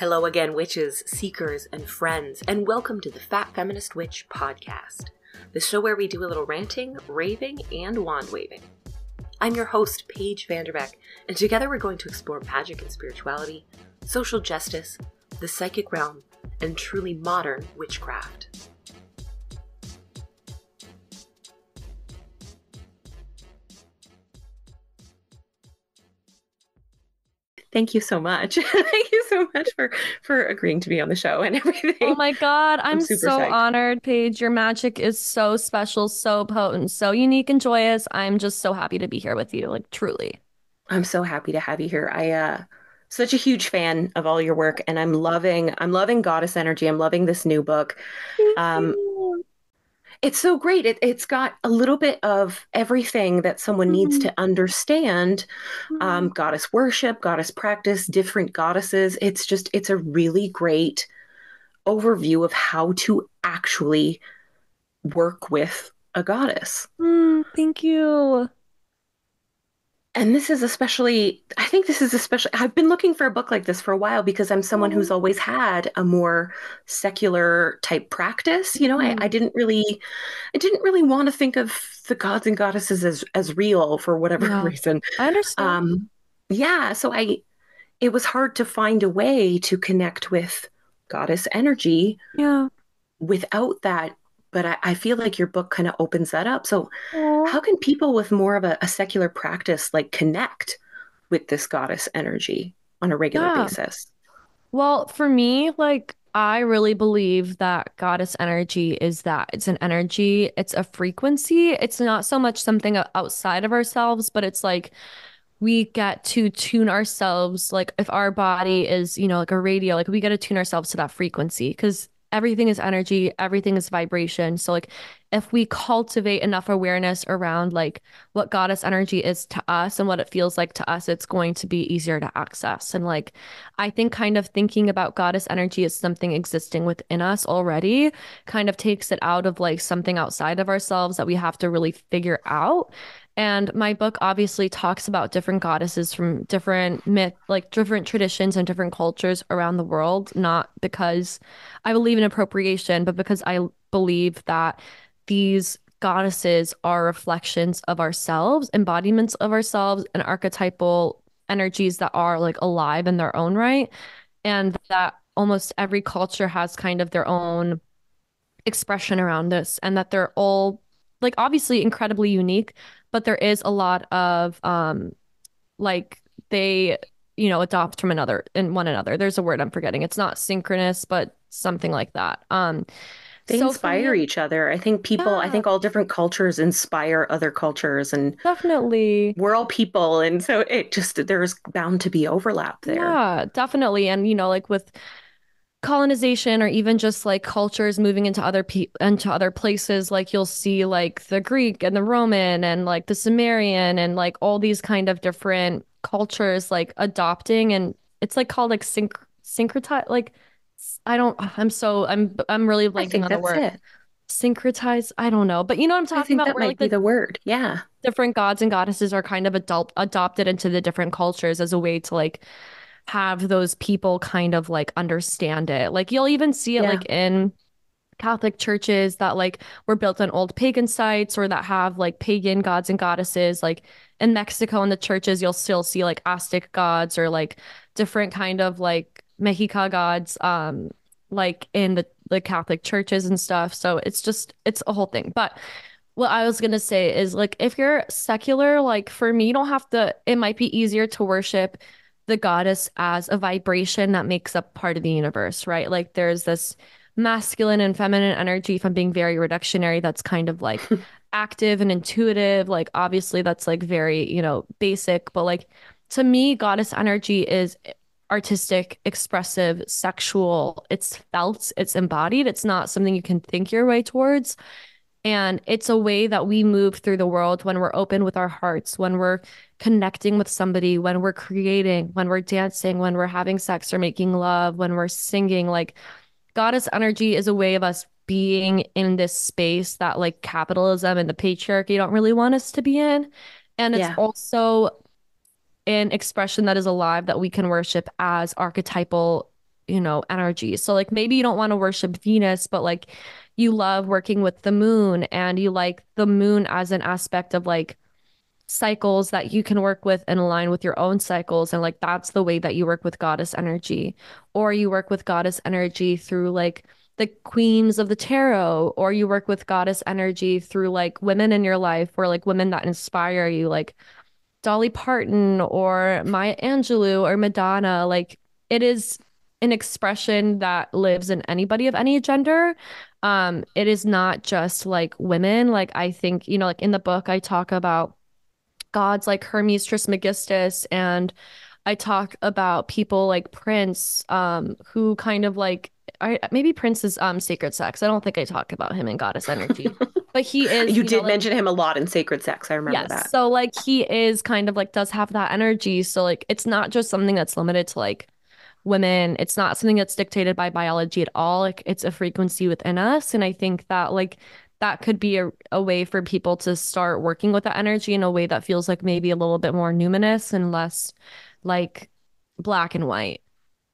Hello again, witches, seekers, and friends, and welcome to the Fat Feminist Witch podcast, the show where we do a little ranting, raving, and wand waving. I'm your host, Paige Vanderbeck, and together we're going to explore magic and spirituality, social justice, the psychic realm, and truly modern witchcraft. Thank you so much. Thank you so much for for agreeing to be on the show and everything. Oh my god, I'm, I'm so psyched. honored, Paige. Your magic is so special, so potent, so unique and joyous. I'm just so happy to be here with you, like truly. I'm so happy to have you here. I uh such a huge fan of all your work and I'm loving I'm loving Goddess Energy. I'm loving this new book. Um it's so great. It it's got a little bit of everything that someone needs Mhm. to understand. Um goddess worship, goddess practice, different goddesses. It's just it's a really great overview of how to actually work with a goddess. Mm, thank you. And this is especially, I think this is especially, I've been looking for a book like this for a while because I'm someone who's always had a more secular type practice. You know, I, I didn't really, I didn't really want to think of the gods and goddesses as as real for whatever Yeah. reason. I understand. Um, yeah, so I, it was hard to find a way to connect with goddess energy yeah. without that. But I, I feel like your book kind of opens that up. So Aw. how can people with more of a, a secular practice like connect with this goddess energy on a regular Yeah. basis? Well, for me, like I really believe that goddess energy is that it's an energy, it's a frequency. It's not so much something outside of ourselves, but it's like we get to tune ourselves like if our body is, you know, like a radio, like we get to tune ourselves to that frequency because everything is energy, everything is vibration. So like if we cultivate enough awareness around like what goddess energy is to us and what it feels like to us, it's going to be easier to access. And like I think kind of thinking about goddess energy as something existing within us already kind of takes it out of like something outside of ourselves that we have to really figure out. And my book obviously talks about different goddesses from different myth, like different traditions and different cultures around the world, not because I believe in appropriation, but because I believe that these goddesses are reflections of ourselves, embodiments of ourselves, and archetypal energies that are like alive in their own right. And that almost every culture has kind of their own expression around this, and that they're all like obviously incredibly unique, but there is a lot of um like they you know adopt from another in one another. There's a word I'm forgetting. It's not synchronous, but something like that. Um They so inspire me- each other. I think people, I think all different cultures inspire other cultures and definitely we're all people. And so it just, there's bound to be overlap there. Yeah, definitely. And you know, like with colonization or even just like cultures moving into other pe into other places, like you'll see like the Greek and the Roman and like the Sumerian and like all these kind of different cultures like adopting and it's like called like synch syncretize like i don't I'm so I'm I'm really blanking on the that's word. it. Syncretize, I don't know. But you know what I'm talking about that where might like be the the word. Yeah. different gods and goddesses are kind of adult adopted into the different cultures as a way to like have those people kind of like understand it. Like you'll even see it Yeah. like in Catholic churches that like were built on old pagan sites or that have like pagan gods and goddesses. Like in Mexico in the churches, you'll still see like Aztec gods or like different kind of like Mexica gods, um, like in the the Catholic churches and stuff. So it's just it's a whole thing. But what I was gonna say is like if you're secular, like for me, you don't have to, it might be easier to worship the goddess as a vibration that makes up part of the universe, right? Like there's this masculine and feminine energy, if I'm being very reductionary, that's kind of like active and intuitive. Like obviously that's like very, you know, basic, but like to me, goddess energy is artistic, expressive, sexual. It's felt, it's embodied. It's not something you can think your way towards. And it's a way that we move through the world when we're open with our hearts, when we're connecting with somebody, when we're creating, when we're dancing, when we're having sex or making love, when we're singing. Like, goddess energy is a way of us being in this space that, like, capitalism and the patriarchy don't really want us to be in. And it's Yeah. also an expression that is alive that we can worship as archetypal you know, energy. So like maybe you don't want to worship Venus, but like you love working with the moon and you like the moon as an aspect of like cycles that you can work with and align with your own cycles and like that's the way that you work with goddess energy. Or you work with goddess energy through like the queens of the tarot or you work with goddess energy through like women in your life or like women that inspire you like Dolly Parton or Maya Angelou or Madonna. Like it is an expression that lives in anybody of any gender. Um it is not just like women. Like i think you know like in the book i talk about gods like Hermes Trismegistus and I talk about people like Prince, um, who kind of like I maybe Prince is um sacred sex. I don't think I talk about him in goddess energy. but he is You, you did know, like, mention him a lot in sacred sex. I remember yes, that. So like he is kind of like does have that energy. So like it's not just something that's limited to like women. It's not something that's dictated by biology at all. Like it's a frequency within us. And I think that like that could be a, a way for people to start working with that energy in a way that feels like maybe a little bit more numinous and less like black and white.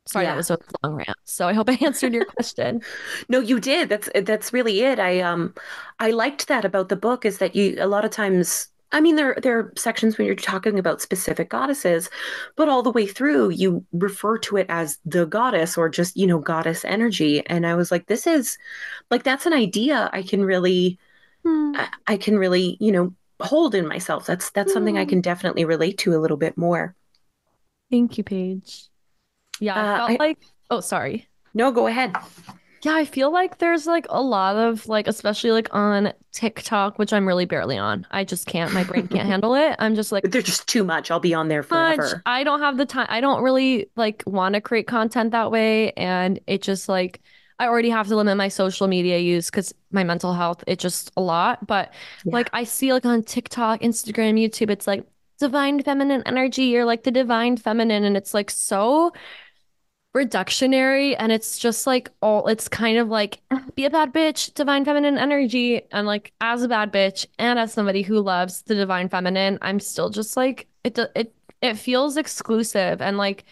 Sorry, yeah. that was a long rant. So I hope I answered your question. no, you did. That's that's really it. I um I liked that about the book is that you a lot of times I mean, there there are sections when you're talking about specific goddesses, but all the way through you refer to it as the goddess or just you know goddess energy. And I was like, this is like that's an idea I can really, hmm. I, I, can really you know hold in myself. That's that's hmm. something I hmm. can definitely relate to a little bit more. Thank you, Paige. Yeah, I uh, felt I, like. Oh, sorry. No, go ahead. Yeah, I feel like there's like a lot of like, especially like on TikTok, which I'm really barely on. I just can't. My brain can't handle it. I'm just like they're just too much. I'll be on there forever. Much. I don't have the time. I don't really like want to create content that way, and it just like I already have to limit my social media use because my mental health. It's just a lot. But yeah. like I see like on TikTok, Instagram, YouTube, it's like divine feminine energy. You're like the divine feminine, and it's like so reductionary and it's just like all it's kind of like be a bad bitch divine feminine energy and like as a bad bitch and as somebody who loves the divine feminine i'm still just like it it it feels exclusive and like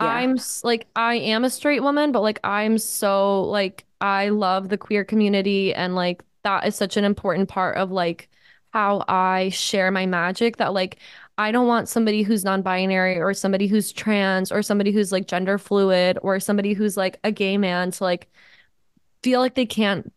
yeah. i'm like i am a straight woman but like i'm so like i love the queer community and like that is such an important part of like how i share my magic that like I don't want somebody who's non-binary or somebody who's trans or somebody who's like gender fluid or somebody who's like a gay man to like feel like they can't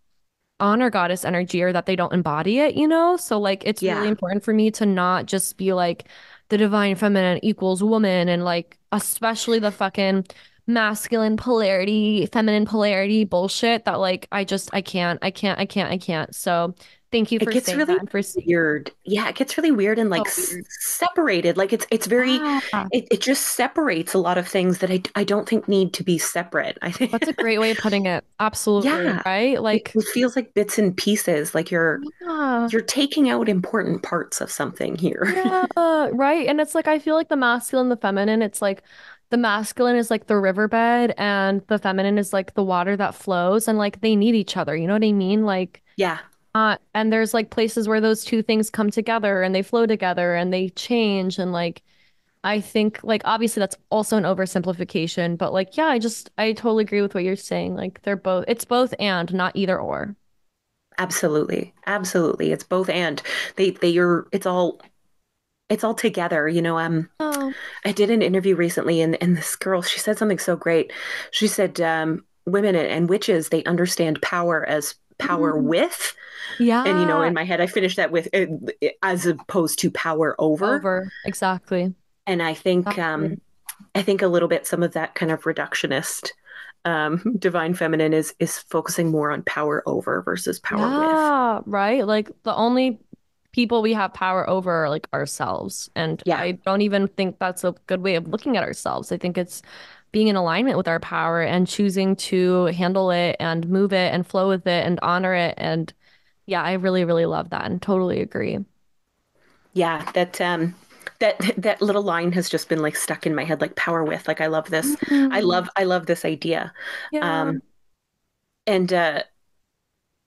honor goddess energy or that they don't embody it, you know? So like it's yeah. really important for me to not just be like the divine feminine equals woman and like especially the fucking masculine polarity, feminine polarity bullshit that like I just I can't, I can't, I can't, I can't. So Thank you for it gets really. For weird. Yeah, it gets really weird and like oh, weird. separated. Like it's it's very ah. it, it just separates a lot of things that I, I don't think need to be separate. I think that's a great way of putting it. Absolutely. Yeah. Right. Like it, it feels like bits and pieces. Like you're yeah. you're taking out important parts of something here. Yeah. right. And it's like I feel like the masculine, the feminine, it's like the masculine is like the riverbed and the feminine is like the water that flows and like they need each other. You know what I mean? Like yeah uh, and there's like places where those two things come together and they flow together and they change and like I think like obviously that's also an oversimplification, but like yeah, I just I totally agree with what you're saying. Like they're both it's both and not either or. Absolutely. Absolutely. It's both and. They they are it's all it's all together, you know. Um oh. I did an interview recently and and this girl, she said something so great. She said um women and witches, they understand power as power mm. with yeah. And, you know, in my head, I finished that with uh, as opposed to power over. Over. Exactly. And I think, exactly. um, I think a little bit some of that kind of reductionist um, divine feminine is is focusing more on power over versus power yeah, with. Right. Like the only people we have power over are like ourselves. And yeah. I don't even think that's a good way of looking at ourselves. I think it's being in alignment with our power and choosing to handle it and move it and flow with it and honor it and yeah, I really, really love that and totally agree. Yeah, that um that that little line has just been like stuck in my head like power with. Like I love this. Mm-hmm. I love I love this idea. Yeah. Um and uh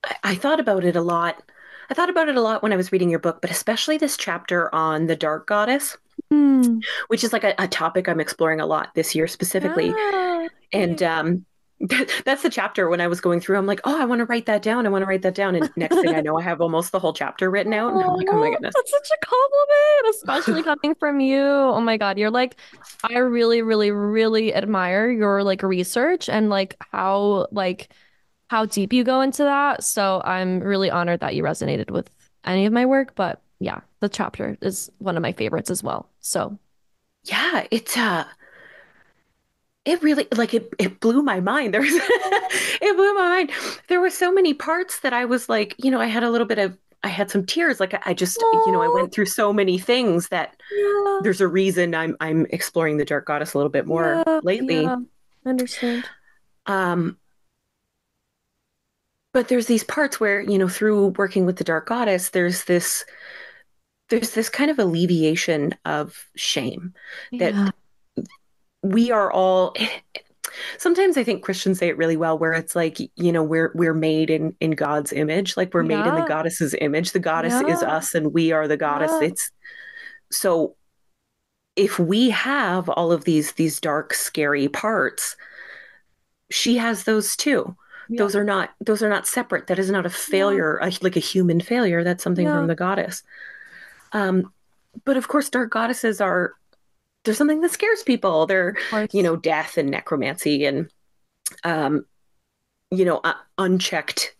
I, I thought about it a lot. I thought about it a lot when I was reading your book, but especially this chapter on the dark goddess. Mm. Which is like a, a, topic I'm exploring a lot this year specifically. And um, that's the chapter when I was going through. I'm like, oh, I want to write that down. I want to write that down. And next thing I know, I have almost the whole chapter written out. And I'm like, oh my goodness. That's such a compliment, especially coming from you. Oh my God. You're like, I really, really, really admire your like research and like how like how deep you go into that. So I'm really honored that you resonated with any of my work. But yeah, the chapter is one of my favorites as well. So yeah, it's uh it really like it it blew my mind. There was it blew my mind. There were so many parts that I was like, you know, I had a little bit of I had some tears. Like I just, Aww. you know, I went through so many things that yeah. there's a reason I'm I'm exploring the dark goddess a little bit more yeah, lately. Yeah. Understand. Um but there's these parts where, you know, through working with the dark goddess, there's this there's this kind of alleviation of shame that we are all sometimes I think Christians say it really well where it's like, you know, we're we're made in in God's image, like we're yeah. made in the goddess's image. The goddess yeah. is us and we are the goddess. Yeah. It's so if we have all of these these dark scary parts, she has those too. Those are not those are not separate. That is not a failure, a, like a human failure. That's something from the goddess. Um but of course dark goddesses are there's something that scares people. They're, you know, death and necromancy and, um, you know, uh, unchecked,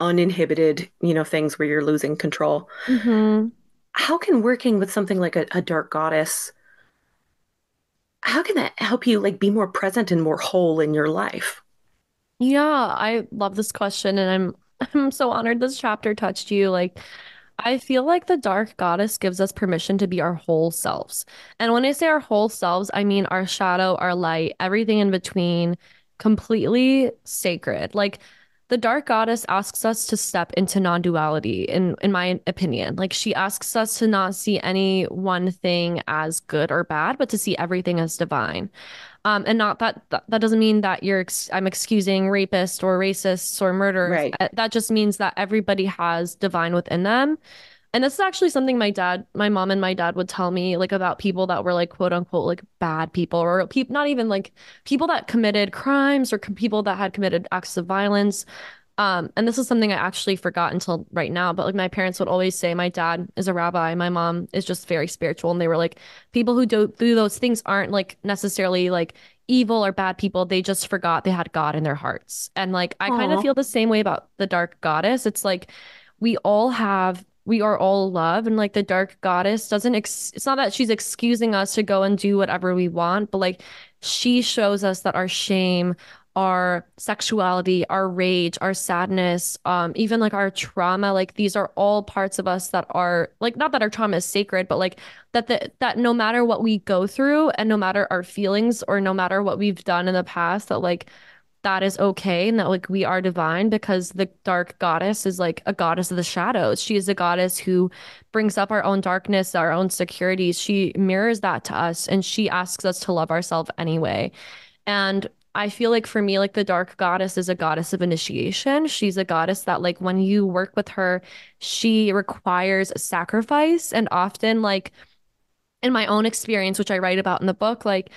uninhibited, you know, things where you're losing control. Mm-hmm. How can working with something like a, a dark goddess, how can that help you like be more present and more whole in your life? Yeah, I love this question and I'm I'm so honored this chapter touched you. Like I feel like the dark goddess gives us permission to be our whole selves. And when I say our whole selves, I mean our shadow, our light, everything in between, completely sacred. Like the dark goddess asks us to step into non-duality in in my opinion. Like she asks us to not see any one thing as good or bad, but to see everything as divine. Um, and not that, that that doesn't mean that you're ex- I'm excusing rapists or racists or murderers. Right. Uh, that just means that everybody has divine within them. And this is actually something my dad, my mom and my dad would tell me like about people that were like quote unquote like bad people or people not even like people that committed crimes or com- people that had committed acts of violence. Um, and this is something I actually forgot until right now, but like my parents would always say, my dad is a rabbi, my mom is just very spiritual. And they were like, people who do, do those things aren't like necessarily like evil or bad people. They just forgot they had God in their hearts. And like, I kind of feel the same way about the dark goddess. It's like we all have we are all love and like the dark goddess doesn't ex- it's not that she's excusing us to go and do whatever we want but like she shows us that our shame our sexuality, our rage, our sadness, um, even like our trauma, like these are all parts of us that are like not that our trauma is sacred, but like that the, that no matter what we go through and no matter our feelings or no matter what we've done in the past, that like that is okay and that like we are divine because the dark goddess is like a goddess of the shadows. She is a goddess who brings up our own darkness, our own securities. She mirrors that to us and she asks us to love ourselves anyway. And I feel like for me, like the dark goddess is a goddess of initiation. She's a goddess that, like, when you work with her, she requires sacrifice. And often, like, in my own experience, which I write about in the book, like,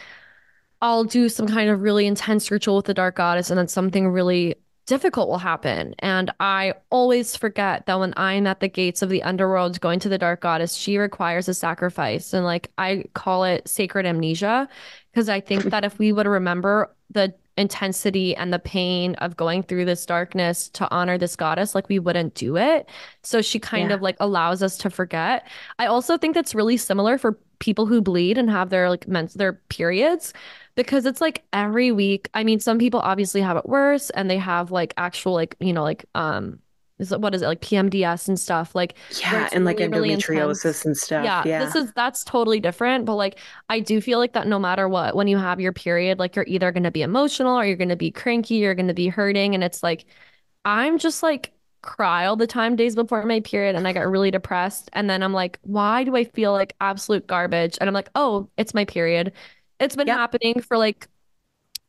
I'll do some kind of really intense ritual with the dark goddess, and then something really difficult will happen. And I always forget that when I'm at the gates of the underworld going to the dark goddess, she requires a sacrifice. And like I call it sacred amnesia because I think that if we would remember the intensity and the pain of going through this darkness to honor this goddess like we wouldn't do it so she kind yeah. of like allows us to forget i also think that's really similar for people who bleed and have their like men- their periods because it's like every week i mean some people obviously have it worse and they have like actual like you know like um is it, what is it like PMDS and stuff like yeah and really, like endometriosis really and stuff yeah, yeah. this is that's totally different but like I do feel like that no matter what when you have your period like you're either going to be emotional or you're going to be cranky you're going to be hurting and it's like I'm just like cry all the time days before my period and I get really depressed and then I'm like why do I feel like absolute garbage? And I'm like oh it's my period it's been yep. happening for like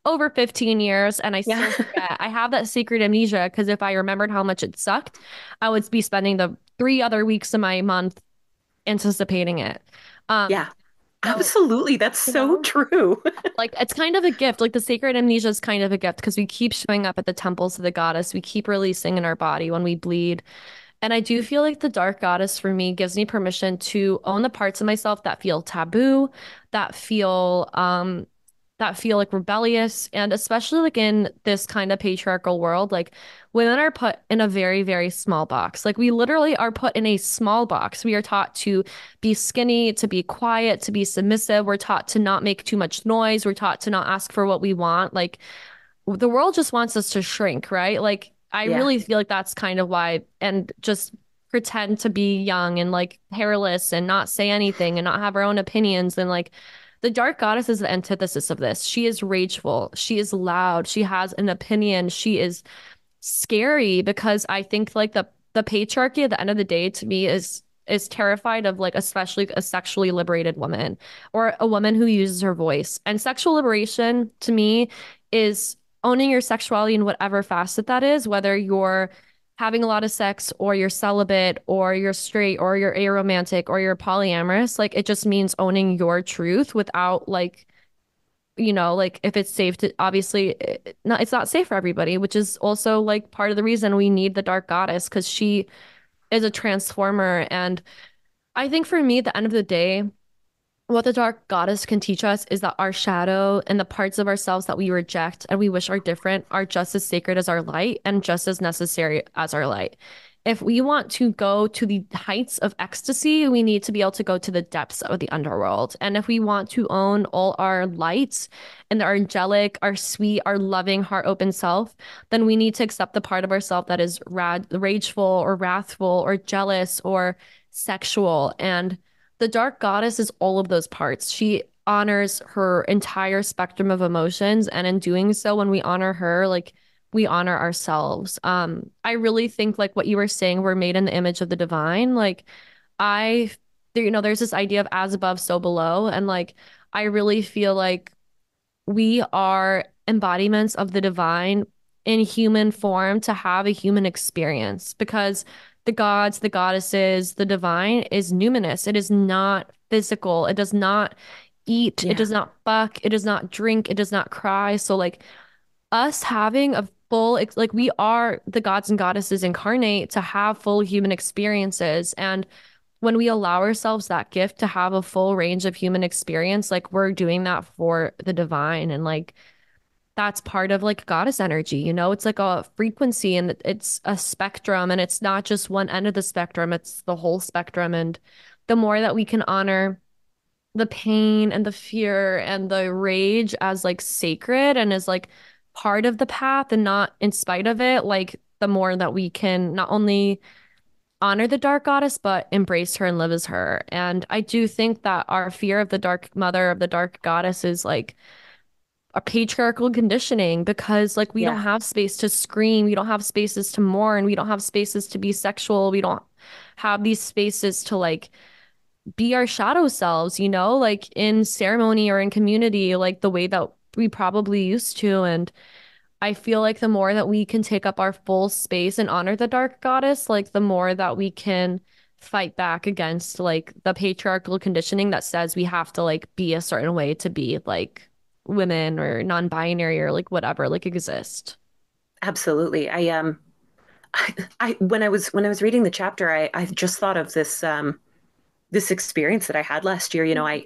over 15 years and I still yeah. forget. I have that secret amnesia because if I remembered how much it sucked, I would be spending the three other weeks of my month anticipating it. Um, yeah. Absolutely. That's so know? true. like it's kind of a gift. Like the sacred amnesia is kind of a gift because we keep showing up at the temples of the goddess. We keep releasing in our body when we bleed. And I do feel like the dark goddess for me gives me permission to own the parts of myself that feel taboo, that feel um that feel like rebellious. And especially like in this kind of patriarchal world like women are put in a very very small box. Like we literally are put in a small box. We are taught to be skinny to be quiet to be submissive. We're taught to not make too much noise. We're taught to not ask for what we want. Like the world just wants us to shrink right? Like i yeah. really feel like that's kind of why and just pretend to be young and like hairless and not say anything and not have our own opinions and like the dark goddess is the antithesis of this. She is rageful. She is loud. She has an opinion. She is scary because I think like the the patriarchy at the end of the day to me is is terrified of like especially a sexually liberated woman or a woman who uses her voice. And sexual liberation to me is owning your sexuality in whatever facet that is, whether you're having a lot of sex or you're celibate or you're straight or you're aromantic or you're polyamorous like it just means owning your truth without like you know like if it's safe to obviously it, not, it's not safe for everybody which is also like part of the reason we need the dark goddess because she is a transformer. And i think for me at the end of the day what the dark goddess can teach us is that our shadow and the parts of ourselves that we reject and we wish are different are just as sacred as our light and just as necessary as our light. If we want to go to the heights of ecstasy, we need to be able to go to the depths of the underworld. And if we want to own all our lights and our angelic, our sweet, our loving, heart open self, then we need to accept the part of ourself that is rad- rageful or wrathful or jealous or sexual. And the dark goddess is all of those parts. She honors her entire spectrum of emotions and in doing so when we honor her like we honor ourselves. Um I really think like what you were saying we're made in the image of the divine. Like I you know there's this idea of as above so below and like I really feel like we are embodiments of the divine in human form to have a human experience because the gods, the goddesses, the divine is numinous. It is not physical. It does not eat. Yeah. It does not fuck. It does not drink. It does not cry. So like us having a full like we are the gods and goddesses incarnate to have full human experiences and when we allow ourselves that gift to have a full range of human experience like we're doing that for the divine and like that's part of like goddess energy you know? It's like a frequency and it's a spectrum and it's not just one end of the spectrum it's the whole spectrum. And the more that we can honor the pain and the fear and the rage as like sacred and as like part of the path and not in spite of it like the more that we can not only honor the dark goddess but embrace her and live as her. And i do think that our fear of the dark mother of the dark goddess is like a patriarchal conditioning because like we yeah. don't have space to scream, we don't have spaces to mourn, we don't have spaces to be sexual, we don't have these spaces to like be our shadow selves, you know, like in ceremony or in community, like the way that we probably used to. And I feel like the more that we can take up our full space and honor the dark goddess, like the more that we can fight back against like the patriarchal conditioning that says we have to like be a certain way to be like women or non-binary or like whatever like exist absolutely i um I, I when i was when i was reading the chapter i i just thought of this um this experience that i had last year you know i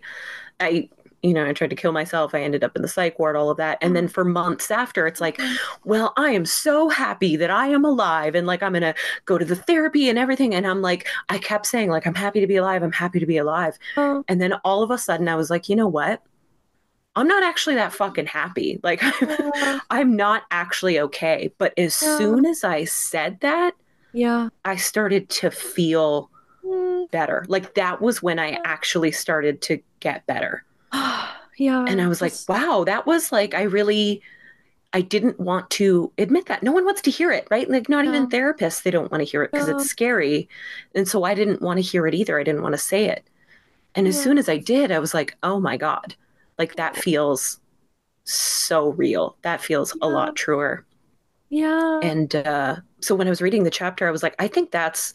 i you know, I tried to kill myself. I ended up in the psych ward, all of that. And then for months after, it's like, well, I am so happy that I am alive and like I'm going to go to the therapy and everything. And I'm like, I kept saying, like, I'm happy to be alive. I'm happy to be alive. Oh. And then all of a sudden, I was like, you know what? I'm not actually that fucking happy. Like, yeah. I'm not actually okay. But as yeah. soon as I said that, yeah, I started to feel mm. better. Like, that was when I actually started to get better. yeah. And I was like, wow, that was like, I really. I didn't want to admit that. No one wants to hear it, right? Like, not yeah. even therapists, they don't want to hear it because yeah. it's scary. And so I didn't want to hear it either. I didn't want to say it. And as soon as I did, I was like, oh my God, like that feels so real. That feels yeah. a lot truer. Yeah. And uh so when I was reading the chapter, I was like, I think that's,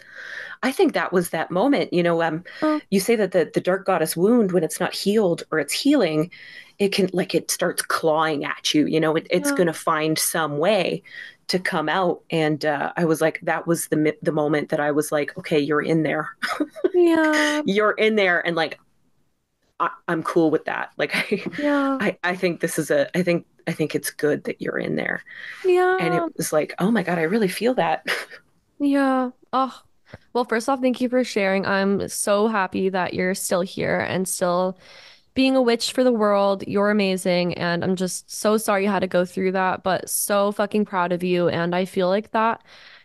I think that was that moment. You know, um, Oh. you say that the the dark goddess wound, when it's not healed or it's healing, it can like it starts clawing at you. You know, it, it's Yeah. going to find some way to come out. And uh, I was like, that was the the moment that I was like, okay, you're in there, Yeah. you're in there, and like, I, I'm cool with that. Like, I, Yeah. I, I think this is a, I think, I think it's good that you're in there. Yeah. And it was like, oh my god, I really feel that. Yeah. Oh, well, first off, thank you for sharing. I'm so happy that you're still here and still being a witch for the world. You're amazing. And I'm just so sorry you had to go through that, but so fucking proud of you. And I feel like that,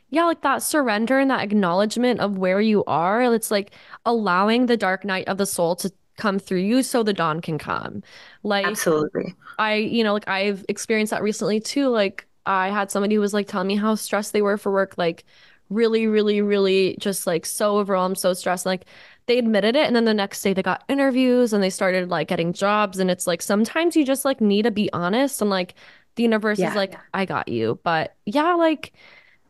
yeah, like that surrender and that acknowledgement of where you are, it's like allowing the dark night of the soul to come through you so the dawn can come. Like, Absolutely. I, you know, like I've experienced that recently too. Like I had somebody who was like telling me how stressed they were for work, like really, really, really just like so overwhelmed, so stressed. Like they admitted it, and then the next day they got interviews and they started like getting jobs. And it's like sometimes you just like need to be honest and like the universe Yeah. is like, I got you. But yeah, like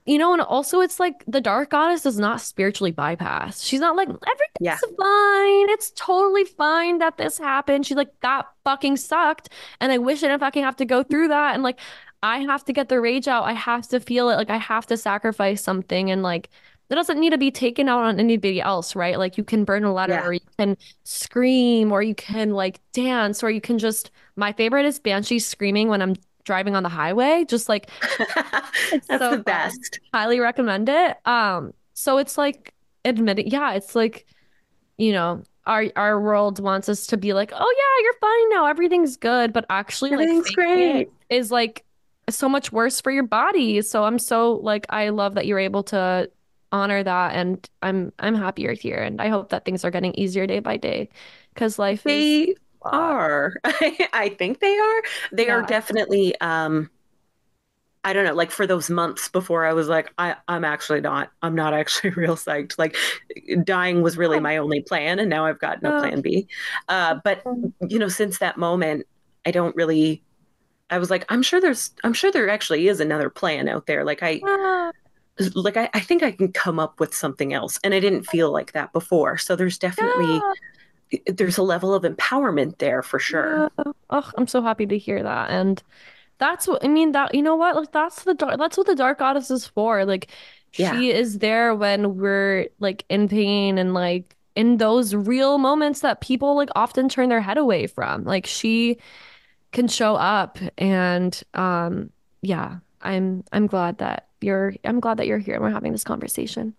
you know, and also it's like the dark goddess does not spiritually bypass. She's not like everything's Yeah. fine. It's totally fine that this happened. She's like that fucking sucked, and I wish I didn't fucking have to go through that. And like I have to get the rage out. I have to feel it. Like I have to sacrifice something, and like it doesn't need to be taken out on anybody else, right? Like you can burn a letter, Yeah. or you can scream, or you can like dance, or you can just. My favorite is Banshee screaming when I'm driving on the highway, just like That's so the fun. best. highly recommend it. Um, so it's like admitting, yeah, it's like, you know, our our world wants us to be like, oh yeah, you're fine now, everything's good, but actually, like, Everything's it great. is like so much worse for your body. So I'm so like, I love that you're able to honor that, and I'm I'm happier here, and I hope that things are getting easier day by day, because life is They a are. I think they are. They are definitely um I don't know, like for those months before I was like, I, I'm actually not, I'm not actually real psyched. Like dying was really my only plan, and now I've got no plan B. Uh, but you know, since that moment, I don't really I was like, I'm sure there's I'm sure there actually is another plan out there. Like I like I, I think I can come up with something else. And I didn't feel like that before. So there's definitely yeah. There's a level of empowerment there for sure. Yeah. Oh, I'm so happy to hear that. And that's what I mean that you know what? Like that's the dark that's what the dark goddess is for. Like Yeah. she is there when we're like in pain and like in those real moments that people like often turn their head away from. Like she can show up and um yeah, I'm I'm glad that you're I'm glad that you're here and we're having this conversation.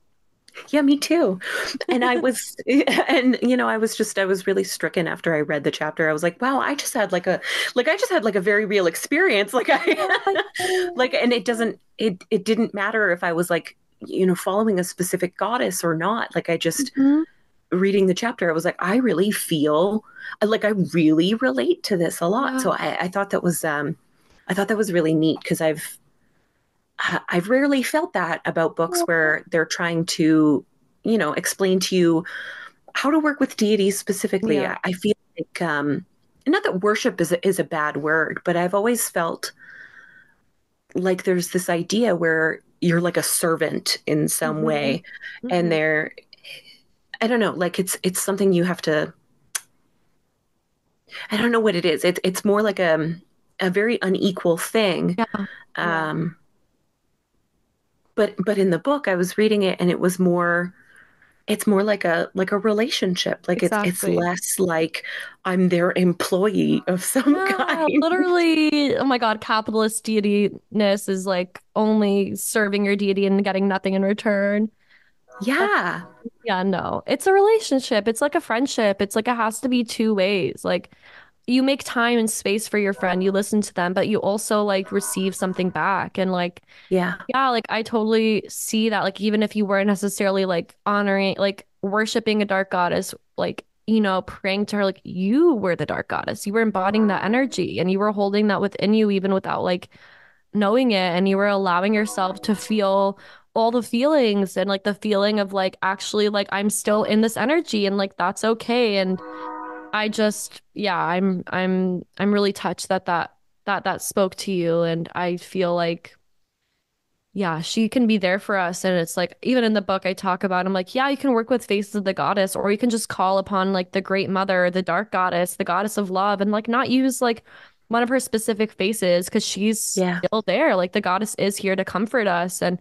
Yeah, me too. And I was, and you know, I was just, I was really stricken after I read the chapter. I was like, wow, I just had like a, like I just had like a very real experience. Like I, like, and it doesn't, it, it didn't matter if I was like, you know, following a specific goddess or not. Like I just Mhm. reading the chapter, I was like, I really feel, like I really relate to this a lot. Yeah. So I, I thought that was, um, I thought that was really neat because I've, I've rarely felt that about books where they're trying to, you know, explain to you how to work with deities specifically. Yeah. I feel like, um, not that worship is a, is a bad word, but I've always felt like there's this idea where you're like a servant in some Mhm. way, Mhm. and they're, I don't know, like it's it's something you have to. I don't know what it is. It's it's more like a a very unequal thing. Yeah. Yeah. Um, but but in the book, I was reading it, and it was more. It's more like a like a relationship. Like it's it's less like I'm their employee of some Yeah, kind. literally. Oh my God, capitalist deityness is like only serving your deity and getting nothing in return. Yeah, Yeah, no. It's a relationship. It's like a friendship. It's like it has to be two ways. Like you make time and space for your friend, you listen to them, but you also like receive something back. And like, yeah, yeah, like I totally see that. Like even if you weren't necessarily like honoring, like worshiping a dark goddess, like you know, praying to her, like you were the dark goddess. You were embodying that energy and you were holding that within you even without like knowing it. And you were allowing yourself to feel all the feelings and like the feeling of like actually like I'm still in this energy and like that's okay. And I just yeah, I'm I'm I'm really touched that that that that spoke to you and I feel like yeah, she can be there for us. And it's like, even in the book, I talk about, I'm like, yeah, you can work with faces of the goddess, or you can just call upon like the great mother, the dark goddess, the goddess of love, and like not use like one of her specific faces because she's Yeah. still there. Like the goddess is here to comfort us. And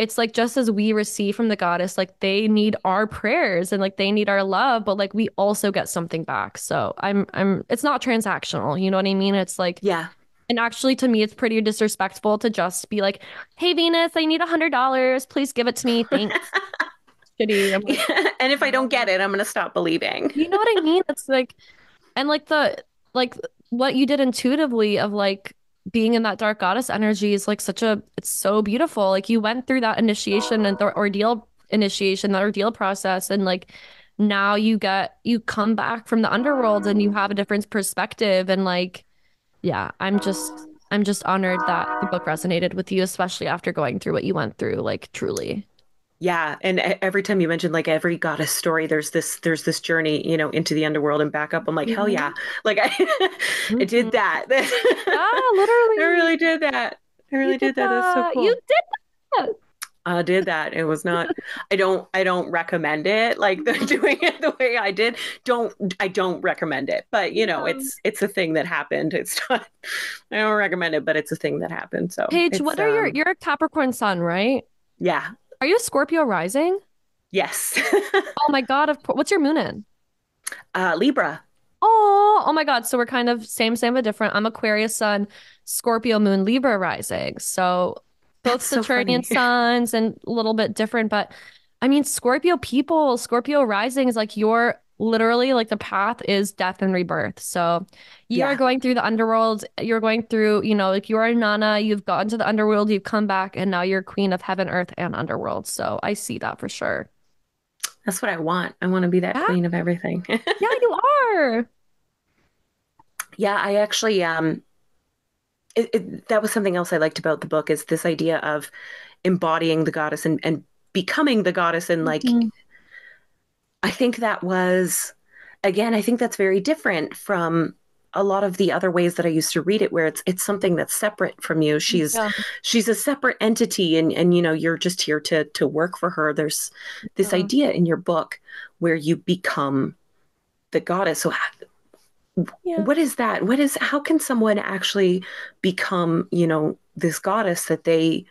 it's like just as we receive from the goddess, like they need our prayers and like they need our love, but like we also get something back. So I'm I'm it's not transactional, you know what I mean? It's like Yeah. and actually, to me, it's pretty disrespectful to just be like, "Hey, Venus, I need a hundred dollars. Please give it to me. Thanks." Shitty. Like, and if I don't get it, I'm going to stop believing. you know what I mean? It's like, and like the like what you did intuitively of like being in that dark goddess energy is like such a. It's so beautiful. Like you went through that initiation and the ordeal initiation, that ordeal process, and like now you get you come back from the underworld and you have a different perspective and like yeah, I'm just I'm just honored that the book resonated with you, especially after going through what you went through, like truly. Yeah, and every time you mention like every goddess story, there's this there's this journey, you know, into the underworld and back up. I'm like, hell Mhm. yeah, like I, I did Mhm. that. Ah, literally. I really did that. I really You did that. That's so cool. You did that. I did that. It was not. I don't. I don't recommend it. Like the, doing it the way I did. Don't. I don't recommend it. But you know, it's it's a thing that happened. It's not. I don't recommend it, but it's a thing that happened. So Paige, what are your um, you're a Capricorn sun, right? Yeah. Are you a Scorpio rising? Yes. Oh my God, of course. What's your moon in? uh, Libra. Oh, oh my God. So we're kind of same, same, but different. I'm Aquarius sun, Scorpio moon, Libra rising. So both That's Saturnian funny. suns and a little bit different. But I mean, Scorpio people, Scorpio rising is like your literally like the path is death and rebirth. So you are going through the underworld. You're going through, you know, like you are Inanna, you've gone to the underworld, you've come back, and now you're queen of heaven, earth, and underworld. So I see that for sure. That's what I want. I want to be that Yeah. queen of everything. Yeah, you are. Yeah, I actually um it, it, that was something else I liked about the book is this idea of embodying the goddess and and becoming the goddess and like Mhm. I think that was again, I think that's very different from a lot of the other ways that I used to read it where it's it's something that's separate from you. She's Yeah. she's a separate entity and and you know, you're just here to to work for her. There's this Yeah. idea in your book where you become the goddess. So Yeah. what is that what is how can someone actually become you know this goddess that they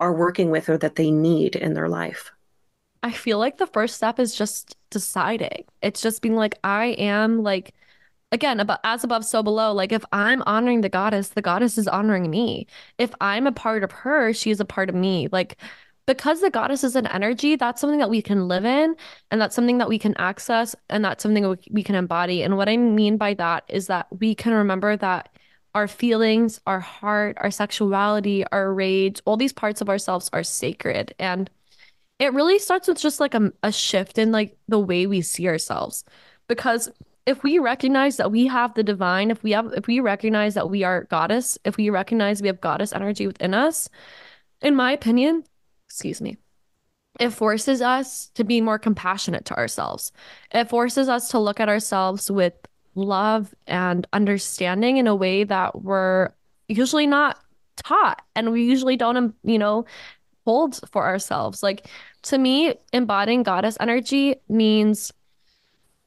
are working with or that they need in their life I feel like the first step is just deciding. It's just being like, I am like, again, about as above, so below. Like, if I'm honoring the goddess, the goddess is honoring me. If I'm a part of her, she is a part of me. Like, because the goddess is an energy, that's something that we can live in, and that's something that we can access, and that's something we we can embody. And what I mean by that is that we can remember that our feelings, our heart, our sexuality, our rage, all these parts of ourselves are sacred. And it really starts with just like a, a shift in like the way we see ourselves because if we recognize that we have the divine if we have if we recognize that we are goddess if we recognize we have goddess energy within us in my opinion excuse me it forces us to be more compassionate to ourselves it forces us to look at ourselves with love and understanding in a way that we're usually not taught and we usually don't um, you know hold for ourselves. Like to me, embodying goddess energy means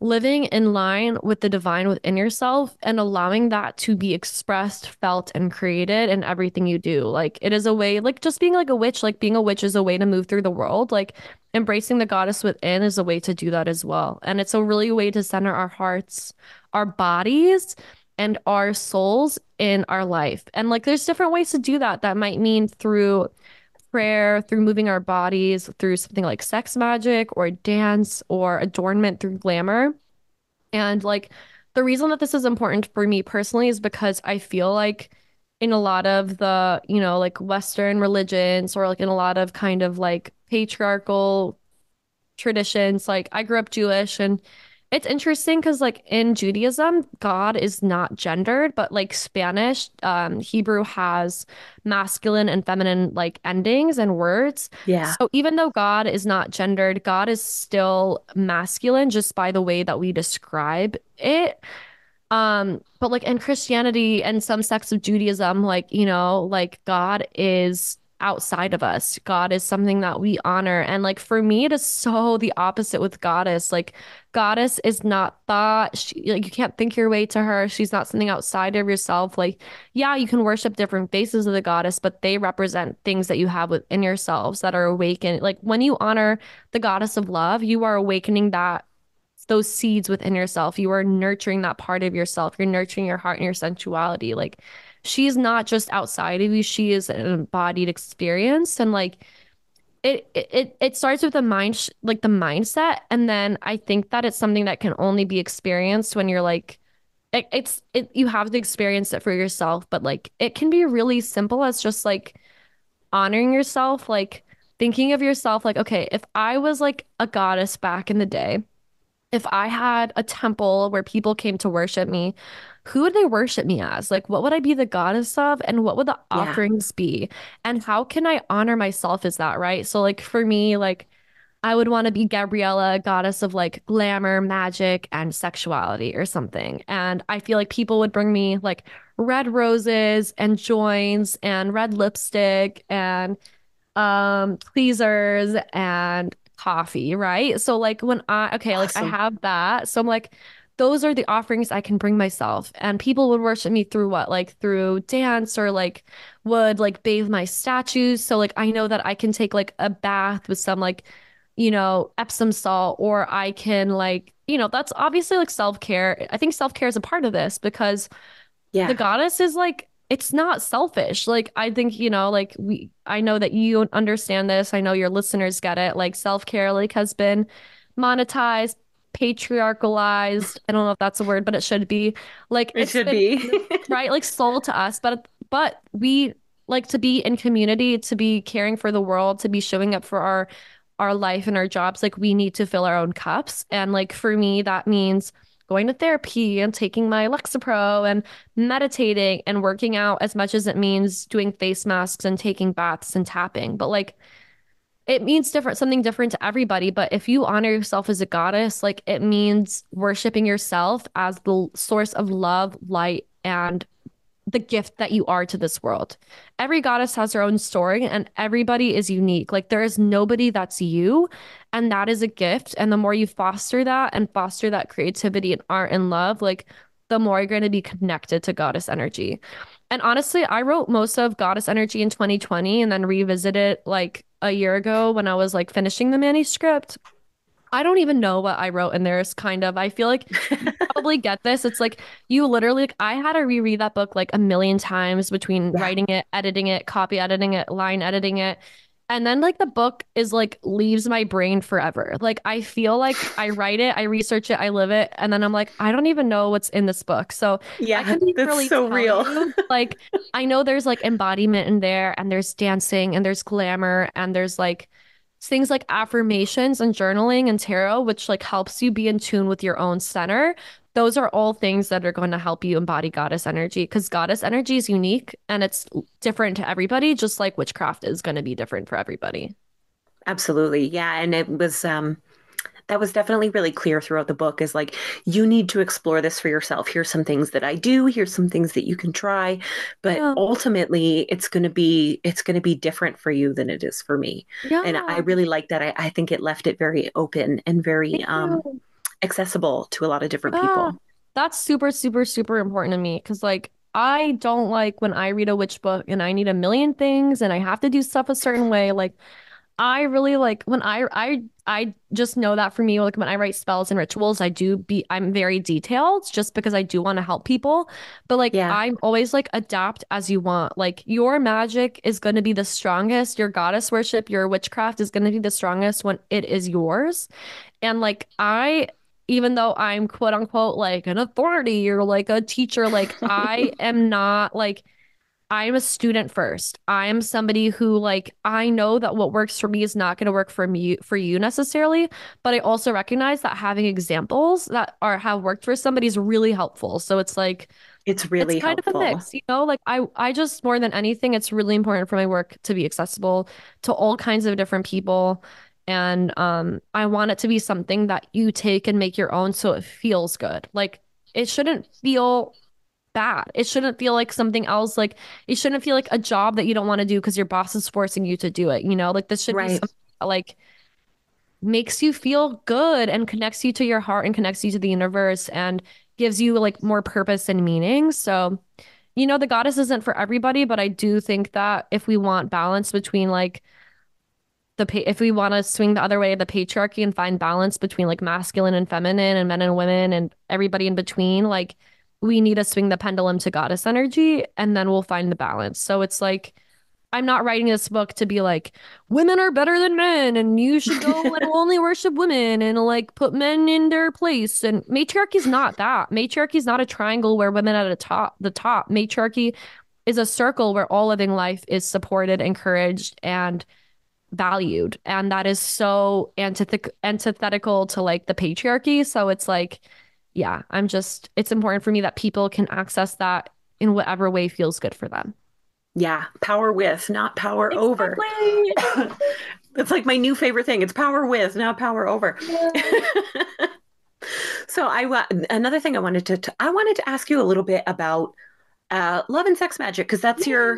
living in line with the divine within yourself and allowing that to be expressed, felt, and created in everything you do. Like it is a way, like just being like a witch, like being a witch is a way to move through the world. Like embracing the goddess within is a way to do that as well. And it's a really way to center our hearts, our bodies, and our souls in our life. And like there's different ways to do that. That might mean through prayer, through moving our bodies, through something like sex magic or dance or adornment through glamour. And like the reason that this is important for me personally is because I feel like in a lot of the, you know, like Western religions or like in a lot of kind of like patriarchal traditions, like I grew up Jewish and it's interesting because like in Judaism, God is not gendered, but like Spanish, um, Hebrew has masculine and feminine like endings and words. yeah So even though God is not gendered, God is still masculine just by the way that we describe it. Um, but like in Christianity and some sects of Judaism, like, you know, like God is outside of us. God is something that we honor. And like for me, it is so the opposite with goddess. Like goddess is not thought. She, like you can't think your way to her. She's not something outside of yourself. Like, yeah, you can worship different faces of the goddess, but they represent things that you have within yourselves that are awakened. Like when you honor the goddess of love, you are awakening that those seeds within yourself. You are nurturing that part of yourself. You're nurturing your heart and your sensuality. Like she's not just outside of you, she is an embodied experience. And like it it it starts with the mind sh- like the mindset. And then I think that it's something that can only be experienced when you're like it, it's it you have to experience it for yourself, but like it can be really simple as just like honoring yourself, like thinking of yourself like, okay, if I was like a goddess back in the day, if I had a temple where people came to worship me, who would they worship me as? Like, what would I be the goddess of? And what would the Yeah. offerings be? And how can I honor myself as that, right? So, like, for me, like, I would want to be Gabriela, goddess of like glamour, magic, and sexuality or something. And I feel like people would bring me like red roses and joints and red lipstick and um tweezers and coffee, right? So like when I okay, like I have that. So I'm like those are the offerings I can bring myself. And people would worship me through what? Like through dance or like would like bathe my statues. So like I know that I can take like a bath with some like, you know, Epsom salt or I can like, you know, that's obviously like self-care. I think self-care is a part of this because the goddess is like it's not selfish. Like i think you know like we i know that you understand this. I know your listeners get it. Like self-care like has been monetized patriarchalized. I don't know if that's a word but it should be. Like It should been be. right like sold to us but but we like to be in community to be caring for the world to be showing up for our our life and our jobs. Like we need to fill our own cups. And like for me that means going to therapy and taking my Lexapro and meditating and working out as much as it means doing face masks and taking baths and tapping. But like it means different something different to everybody. But if you honor yourself as a goddess like it means worshiping yourself as the source of love light and the gift that you are to this world. Every goddess has her own story and everybody is unique. Like there is nobody that's you, and that is a gift. And the more you foster that and foster that creativity and art and love, like the more you're going to be connected to goddess energy. And honestly, I wrote most of goddess energy in 2020 and then revisited like a year ago when I was like finishing the manuscript. I don't even know what I wrote in there is kind of, I feel like probably get this. It's like you literally, like, I had to reread that book like a million times between Yeah. writing it, editing it, copy editing it, line editing it. And then like the book is like leaves my brain forever. Like I feel like I write it, I research it, I live it, and then I'm like, I don't even know what's in this book. So I Yeah, can that's really so real. you, like I know there's like embodiment in there, and there's dancing, and there's glamour, and there's like things like affirmations and journaling and tarot, which like helps you be in tune with your own center. Those are all things that are going to help you embody goddess energy because goddess energy is unique and it's different to everybody, just like witchcraft is going to be different for everybody. Absolutely. Yeah. And it was, um, that was definitely really clear throughout the book is like, you need to explore this for yourself. Here's some things that I do. Here's some things that you can try. But Yeah. ultimately, it's going to be, it's going to be different for you than it is for me. And I really like that. I, I think it left it very open and very um, accessible to a lot of different Yeah. people. That's super, super, super important to me because, like, I don't like when I read a witch book and I need a million things and I have to do stuff a certain way. Like, I really like when I I I just know that for me, like when I write spells and rituals, I do be I'm very detailed just because I do want to help people. But like Yeah. I'm always like adapt as you want. Like your magic is going to be the strongest. Your goddess worship, your witchcraft is going to be the strongest when it is yours. And like I even though I'm quote unquote like an authority or like a teacher, like I am not like I'm a student first. I am somebody who like I know that what works for me is not going to work for me for you necessarily, but I also recognize that having examples that are have worked for somebody is really helpful. So it's like It's it's really kind of a mix, you know? Like I I just more than anything, it's really important for my work to be accessible to all kinds of different people. And um I want it to be something that you take and make your own so it feels good. Like it shouldn't feel bad. It shouldn't feel like something else. Like it shouldn't feel like a job that you don't want to do because your boss is forcing you to do it. You know, like this should right. be something that, like makes you feel good and connects you to your heart and connects you to the universe and gives you like more purpose and meaning. So, you know, the goddess isn't for everybody, but I do think that if we want balance between like the if we want to swing the other way of the patriarchy and find balance between like masculine and feminine and men and women and everybody in between, like we need to swing the pendulum to goddess energy and then we'll find the balance. So it's like I'm not writing this book to be like women are better than men and you should go and only worship women and like put men in their place and matriarchy is not that. Matriarchy is not a triangle where women at the top the top. Matriarchy is a circle where all living life is supported, encouraged and valued and that is so antith- antithetical to like the patriarchy so it's like yeah, I'm just, it's important for me that people can access that in whatever way feels good for them. Yeah, power with, not power exactly. over. That's like my new favorite thing. It's power with, not power over. Yeah. so I want another thing I wanted to, to I wanted to ask you a little bit about uh, love and sex magic because that's yeah. your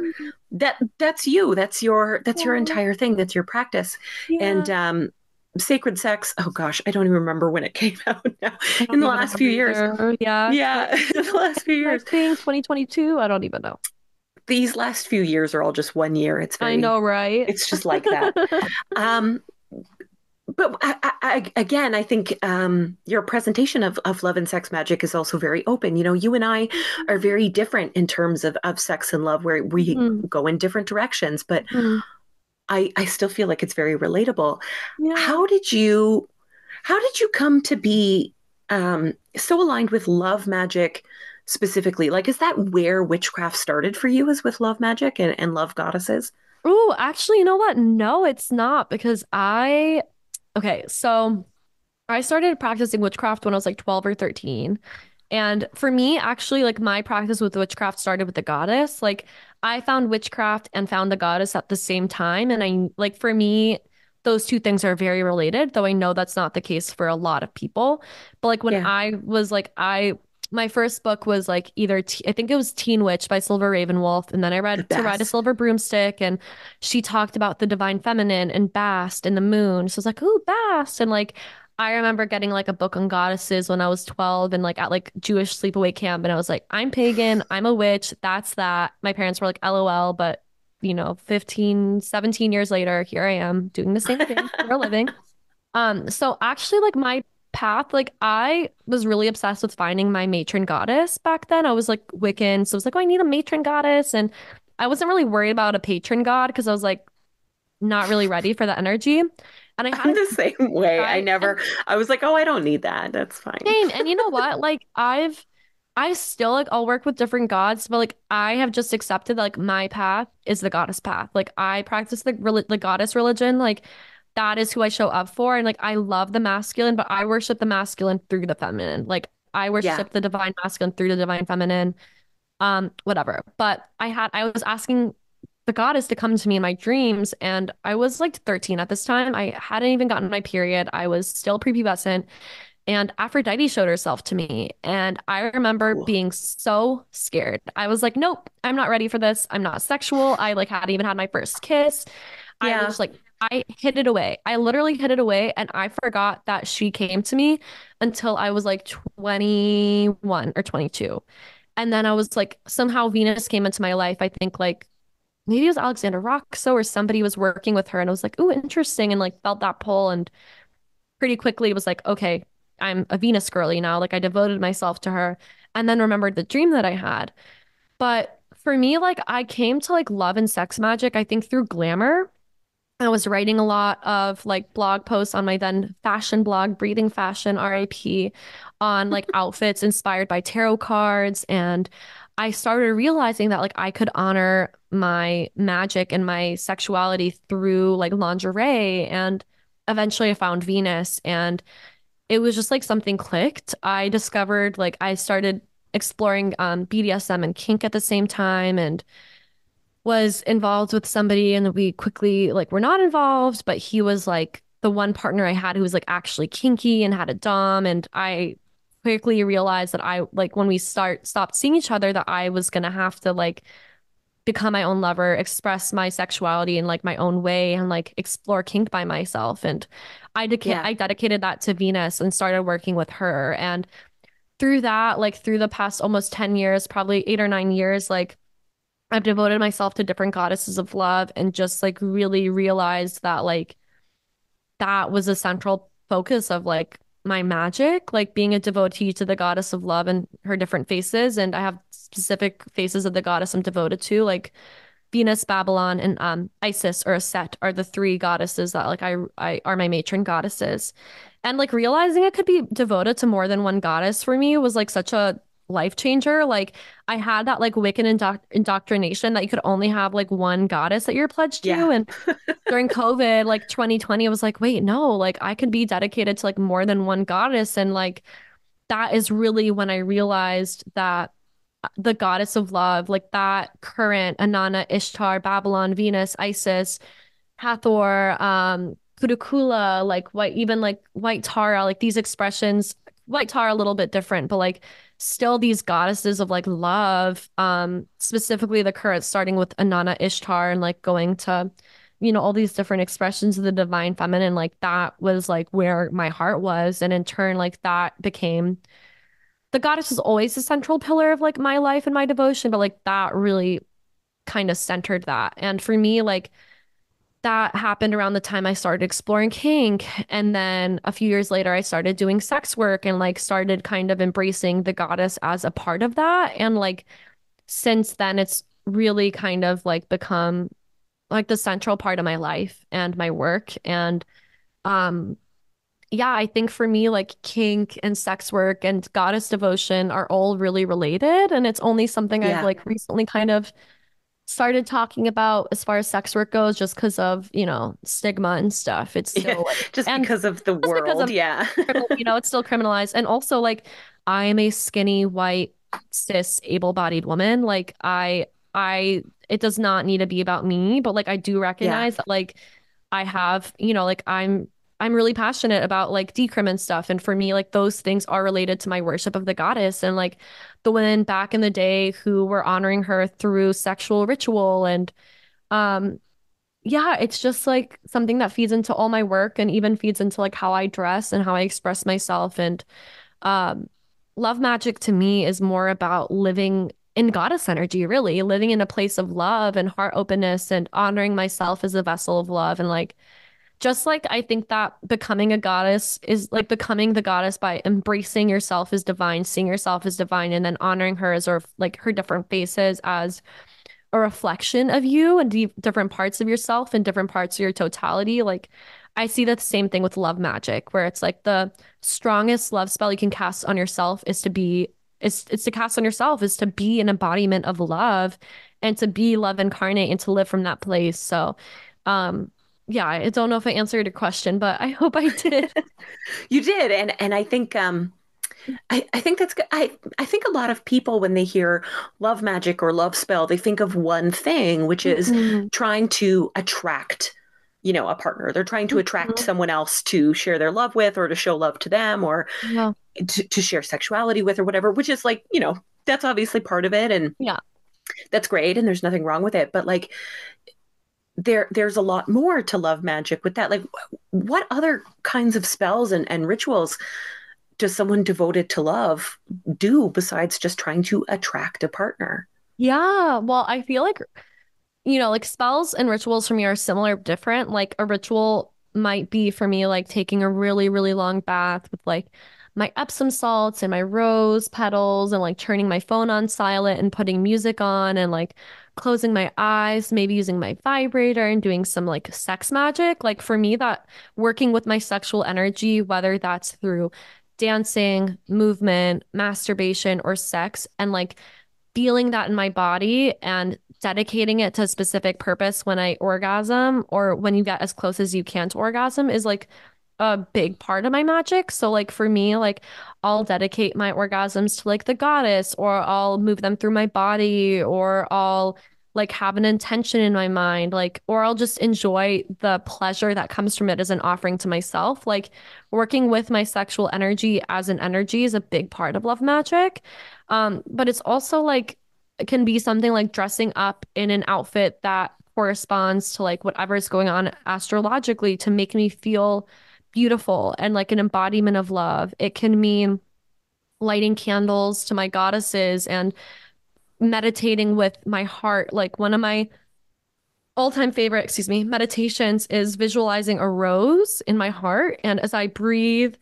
that that's you that's your that's yeah. your entire thing that's your practice and um Sacred Sex. Oh gosh, I don't even remember when it came out now. In the last few years. Yeah. Yeah. in the last few years. I think 2022. I don't even know. These last few years are all just one year. It's very, I know, right? It's just like that. um, but I, I, again, I think um, your presentation of, of love and sex magic is also very open. You know, you and I are very different in terms of, of sex and love, where we mm. go in different directions. But mm. I, I still feel like it's very relatable. Yeah. How did you how did you come to be um, so aligned with love magic specifically? Like, is that where witchcraft started for you? Is with love magic and, and love goddesses? Oh, actually, you know what? No, it's not because I okay, so I started practicing witchcraft when I was like 12 or 13. And for me, actually, like my practice with witchcraft started with the goddess. Like I found witchcraft and found the goddess at the same time. And I like for me, those two things are very related, though I know that's not the case for a lot of people. But like when yeah. I was like, I my first book was like either t- I think it was Teen Witch by Silver RavenWolf, and then I read To Ride a Silver Broomstick, and she talked about the divine feminine and Bast and the moon. So I was like, "Ooh, Bast!" And like I remember getting like a book on goddesses when I was 12 and like at like Jewish sleepaway camp. And I was like, I'm pagan, I'm a witch, that's that. My parents were like, LOL, but you know, 15, 17 years later, here I am doing the same thing for a living. Um, so actually like my path, like I was really obsessed with finding my matron goddess back then. I was like Wiccan. So I was like, oh, I need a matron goddess. And I wasn't really worried about a patron god because I was like not really ready for the energy. And I had I'm the same way. I, never I was like, oh, I don't need that. That's fine. Same. And you know what? Like I've I still like I'll work with different gods, but like I have just accepted that, like my path is the goddess path. Like I practice the the goddess religion. Like that is who I show up for. And like I love the masculine, but I worship the masculine through the feminine. Like I worship yeah. the divine masculine through the divine feminine. Um, whatever. But I had I was asking the goddess to come to me in my dreams. And I was like 13 at this time. I hadn't even gotten my period. I was still prepubescent. And Aphrodite showed herself to me. And I remember being so scared. I was like, nope, I'm not ready for this. I'm not sexual. I like hadn't even had my first kiss. Yeah. I was like, I hid it away. I literally hid it away. And I forgot that she came to me until I was like 21 or 22. And then I was like, somehow Venus came into my life. I think like maybe it was Alexandra Roxo or somebody was working with her and I was like, oh, interesting, and like felt that pull and pretty quickly it was like, okay, I'm a Venus girly now. Like I devoted myself to her and then remembered the dream that I had. But for me, like I came to like love and sex magic, I think through glamour. I was writing a lot of like blog posts on my then fashion blog, Breathing Fashion, RIP, on like outfits inspired by tarot cards and I started realizing that like I could honor my magic and my sexuality through like lingerie and eventually I found Venus and it was just like something clicked. I discovered like I started exploring um, BDSM and kink at the same time and was involved with somebody and we quickly like were not involved, but he was like the one partner I had who was like actually kinky and had a dom and I quickly realized that I like when we start stopped seeing each other that I was gonna have to like become my own lover, express my sexuality in like my own way and like explore kink by myself. And I deca- yeah. I dedicated that to Venus and started working with her. And through that, like through the past almost 10 years, probably eight or nine years, like I've devoted myself to different goddesses of love and just like really realized that like that was a central focus of like my magic, like being a devotee to the goddess of love and her different faces. And I have specific faces of the goddess I'm devoted to, like Venus, Babalon, and um, Isis or Auset are the three goddesses that like I, I are my matron goddesses. And like realizing I could be devoted to more than one goddess for me was like such a life changer. Like I had that like Wiccan indo- indoctrination that you could only have like one goddess that you're pledged to. Yeah. And during COVID, like 2020, I was like, wait, no, like I could be dedicated to like more than one goddess. And like that is really when I realized that the goddess of love, like that current Inanna, Ishtar, Babalon, Venus, Isis, Hathor, um, Kurukulla, like white, even like white Tara, like these expressions, white Tara a little bit different, but like still these goddesses of like love, um, specifically the current starting with Inanna, Ishtar and like going to, you know, all these different expressions of the divine feminine, like that was like where my heart was. And in turn, like that became the goddess was always a central pillar of like my life and my devotion, but like that really kind of centered that. And for me, like that happened around the time I started exploring kink. And then a few years later, I started doing sex work and like started kind of embracing the goddess as a part of that. And like since then, it's really kind of like become like the central part of my life and my work. And um, yeah, I think for me, like kink and sex work and goddess devotion are all really related. And it's only something yeah. I've like recently kind of started talking about as far as sex work goes just because of you know stigma and stuff it's still yeah, just because of the world of, yeah you know it's still criminalized and also like i am a skinny white cis able-bodied woman like i i it does not need to be about me but like i do recognize yeah. that like i have you know like i'm I'm really passionate about like decrim and stuff. And for me, like those things are related to my worship of the goddess and like the women back in the day who were honoring her through sexual ritual. And um yeah, it's just like something that feeds into all my work and even feeds into like how I dress and how I express myself. And um love magic to me is more about living in goddess energy, really, living in a place of love and heart openness and honoring myself as a vessel of love and like just like I think that becoming a goddess is like becoming the goddess by embracing yourself as divine, seeing yourself as divine, and then honoring her as or like her different faces as a reflection of you and d- different parts of yourself and different parts of your totality. Like I see that the same thing with love magic, where it's like the strongest love spell you can cast on yourself is to be is it's to cast on yourself is to be an embodiment of love and to be love incarnate and to live from that place. So um yeah, I don't know if I answered your question, but I hope I did. you did, and and I think um, I, I think that's good. I, I think a lot of people, when they hear love magic or love spell, they think of one thing, which is mm-hmm. trying to attract, you know, a partner. They're trying to attract mm-hmm. someone else to share their love with or to show love to them or yeah. to, to share sexuality with or whatever, which is like, you know, that's obviously part of it. And yeah, that's great. And there's nothing wrong with it. But like, there there's a lot more to love magic with that. Like what other kinds of spells and, and rituals does someone devoted to love do besides just trying to attract a partner? Yeah well i feel like you know like spells and rituals for me are similar different. Like a ritual might be for me like taking a really really long bath with like my Epsom salts and my rose petals and like turning my phone on silent and putting music on and like closing my eyes, maybe using my vibrator and doing some like sex magic. Like for me, that working with my sexual energy, whether that's through dancing, movement, masturbation, or sex, and like feeling that in my body and dedicating it to a specific purpose when I orgasm or when you get as close as you can to orgasm is like a big part of my magic. So like for me, like I'll dedicate my orgasms to like the goddess or I'll move them through my body or I'll like have an intention in my mind, like, or I'll just enjoy the pleasure that comes from it as an offering to myself. Like working with my sexual energy as an energy is a big part of love magic. Um, but it's also like it can be something like dressing up in an outfit that corresponds to like whatever's going on astrologically to make me feel beautiful and like an embodiment of love. It can mean lighting candles to my goddesses and meditating with my heart. Like one of my all-time favorite, excuse me, meditations is visualizing a rose in my heart and as I breathe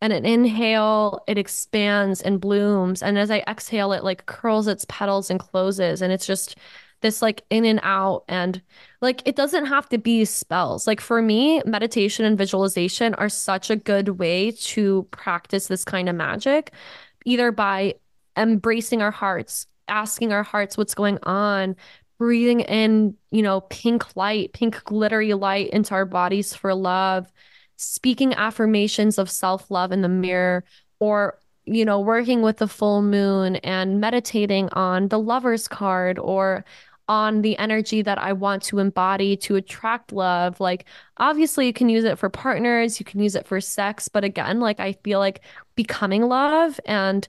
and an inhale, it expands and blooms. And as I exhale, it like curls its petals and closes. And it's just this like in and out. And like it doesn't have to be spells. Like for me, meditation and visualization are such a good way to practice this kind of magic, either by embracing our hearts, asking our hearts what's going on, breathing in, you know, pink light, pink glittery light into our bodies for love, speaking affirmations of self love in the mirror, or, you know, working with the full moon and meditating on the lover's card or on the energy that I want to embody to attract love. Like, obviously, you can use it for partners, you can use it for sex. But again, like, I feel like becoming love and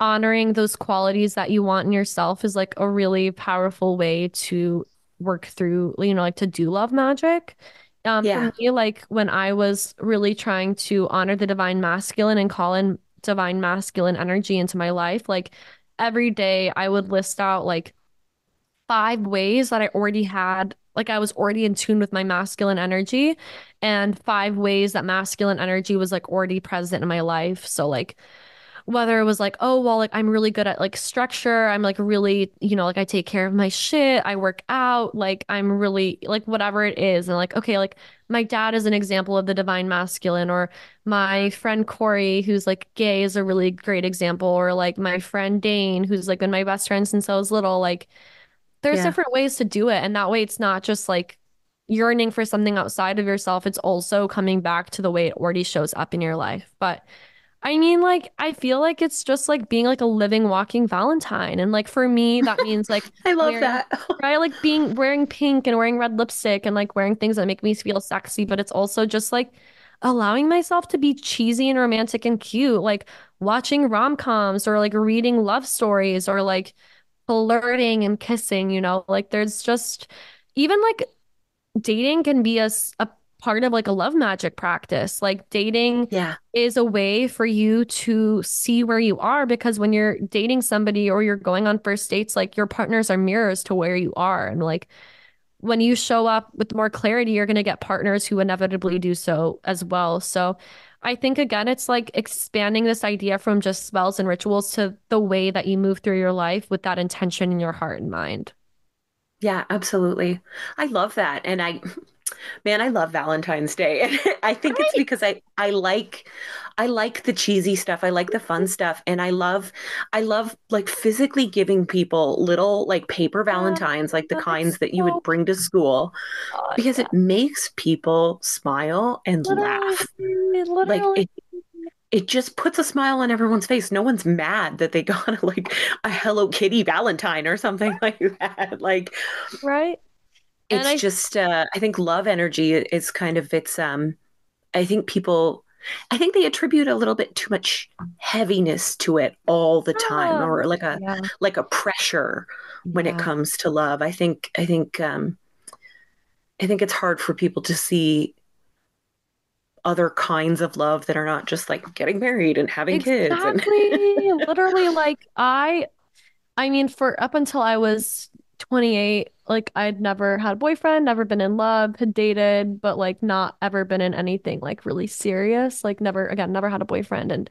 honoring those qualities that you want in yourself is like a really powerful way to work through, you know, like to do love magic. Um, yeah. for me, like when I was really trying to honor the divine masculine and call in divine masculine energy into my life, like every day I would list out like five ways that I already had, like I was already in tune with my masculine energy, and five ways that masculine energy was like already present in my life. So, like, whether it was like, oh, well, like I'm really good at like structure. I'm like really, you know, like I take care of my shit. I work out. Like I'm really like whatever it is. And like, okay, like my dad is an example of the divine masculine, or my friend Corey, who's like gay, is a really great example, or like my friend Dane, who's like been my best friend since I was little. Like there's yeah. different ways to do it. And that way it's not just like yearning for something outside of yourself. It's also coming back to the way it already shows up in your life. But I mean, like, I feel like it's just like being like a living, walking Valentine. And like for me, that means like I love wearing, that. right? Like being wearing pink and wearing red lipstick and like wearing things that make me feel sexy, but it's also just like allowing myself to be cheesy and romantic and cute, like watching rom-coms or like reading love stories or like flirting and kissing, you know? Like there's just even like dating can be a, a part of like a love magic practice. Like dating yeah. is a way for you to see where you are because when you're dating somebody or you're going on first dates, like your partners are mirrors to where you are. And like when you show up with more clarity, you're going to get partners who inevitably do so as well. So I think again, it's like expanding this idea from just spells and rituals to the way that you move through your life with that intention in your heart and mind. Yeah, absolutely. I love that. And I Man, I love Valentine's Day. I think right. it's because I I like I like the cheesy stuff. I like the fun mm-hmm. stuff and I love I love like physically giving people little like paper valentines like the kinds that you would bring to school because it makes people smile and literally, laugh. Literally. Like it, it just puts a smile on everyone's face. No one's mad that they got like a Hello Kitty Valentine or something like that. Like right it's I, just uh, i think love energy is kind of it's um i think people i think they attribute a little bit too much heaviness to it all the time or like a yeah. like a pressure when yeah. it comes to love i think i think um i think it's hard for people to see other kinds of love that are not just like getting married and having exactly. kids and literally like i i mean for up until i was 28 like I'd never had a boyfriend, never been in love, had dated, but like not ever been in anything like really serious. Like never again, never had a boyfriend and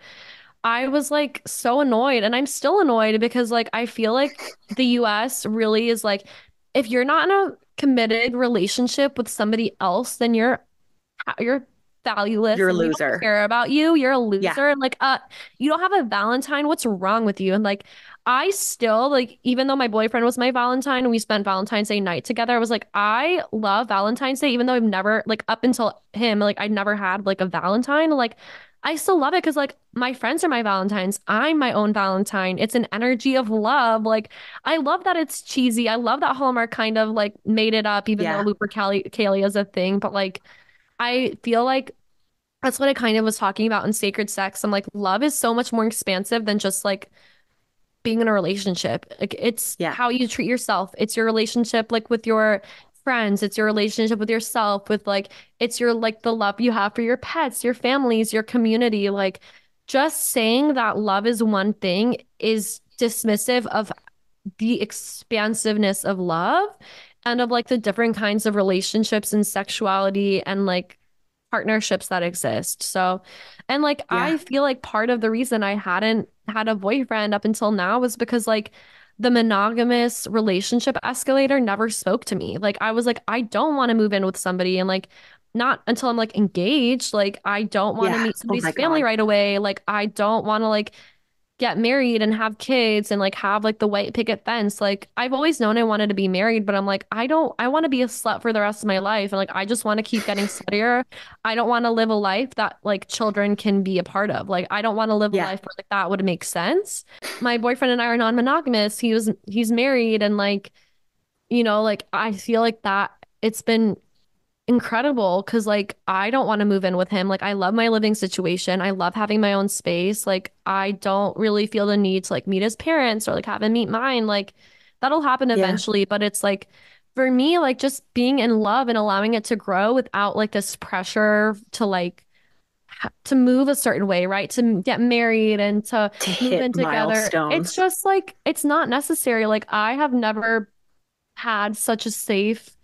I was like so annoyed and I'm still annoyed because like I feel like the US really is like if you're not in a committed relationship with somebody else, then you're you're valueless. You're a loser. care about you. You're a loser. Yeah. And like, uh, you don't have a Valentine. What's wrong with you? And like, I still like, even though my boyfriend was my Valentine and we spent Valentine's Day night together, I was like, I love Valentine's Day, even though I've never, like, up until him, like, I never had like a Valentine. Like, I still love it because, like, my friends are my Valentines. I'm my own Valentine. It's an energy of love. Like, I love that it's cheesy. I love that Hallmark kind of like made it up, even Yeah. though Lupercalia is a thing. But, like, I feel like that's what I kind of was talking about in Sacred Sex. I'm like, love is so much more expansive than just like being in a relationship. Like it's Yeah. how you treat yourself. It's your relationship like with your friends. It's your relationship with yourself, with like it's your like the love you have for your pets, your families, your community. Like just saying that love is one thing is dismissive of the expansiveness of love and of like the different kinds of relationships and sexuality and like partnerships that exist. So, and like I feel like part of the reason I hadn't had a boyfriend up until now was because like the monogamous relationship escalator never spoke to me. Like I was like I don't want to move in with somebody and like not until I'm like engaged. Like I don't want to Yeah. meet Oh somebody's my family God. right away. Like I don't want to like get married and have kids and like have like the white picket fence. Like I've always known I wanted to be married, but I'm like, I don't, I want to be a slut for the rest of my life. And like, I just want to keep getting sluttier. I don't want to live a life that like children can be a part of. Like, I don't want to live a life where like that would make sense. My boyfriend and I are non-monogamous. He was, he's married and like, you know, like I feel like that it's been incredible because like I don't want to move in with him. Like I love my living situation. I love having my own space. Like I don't really feel the need to like meet his parents or like have him meet mine. Like that'll happen Yeah. eventually, but it's like for me, like just being in love and allowing it to grow without like this pressure to like ha- to move a certain way, right? To get married and to To move in together. It's just like it's not necessary. Like I have never had such a safe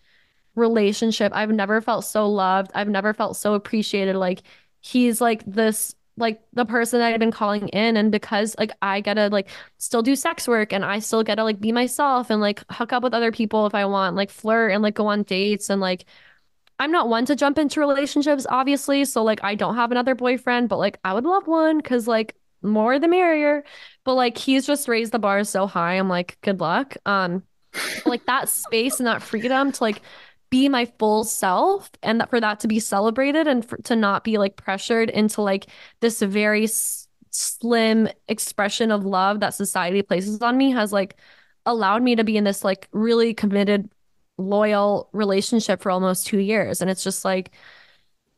relationship. I've never felt so loved. I've never felt so appreciated. Like he's like this like the person I've been calling in and because like I gotta like still do sex work and I still gotta like be myself and like hook up with other people if I want, like flirt and like go on dates and like I'm not one to jump into relationships, obviously. So like I don't have another boyfriend, but like I would love one because like more the merrier. But like he's just raised the bar so high. I'm like, good luck. Um, like that space and that freedom to like be my full self and that for that to be celebrated and for, to not be like pressured into like this very s- slim expression of love that society places on me has like allowed me to be in this like really committed loyal relationship for almost two years. And it's just like,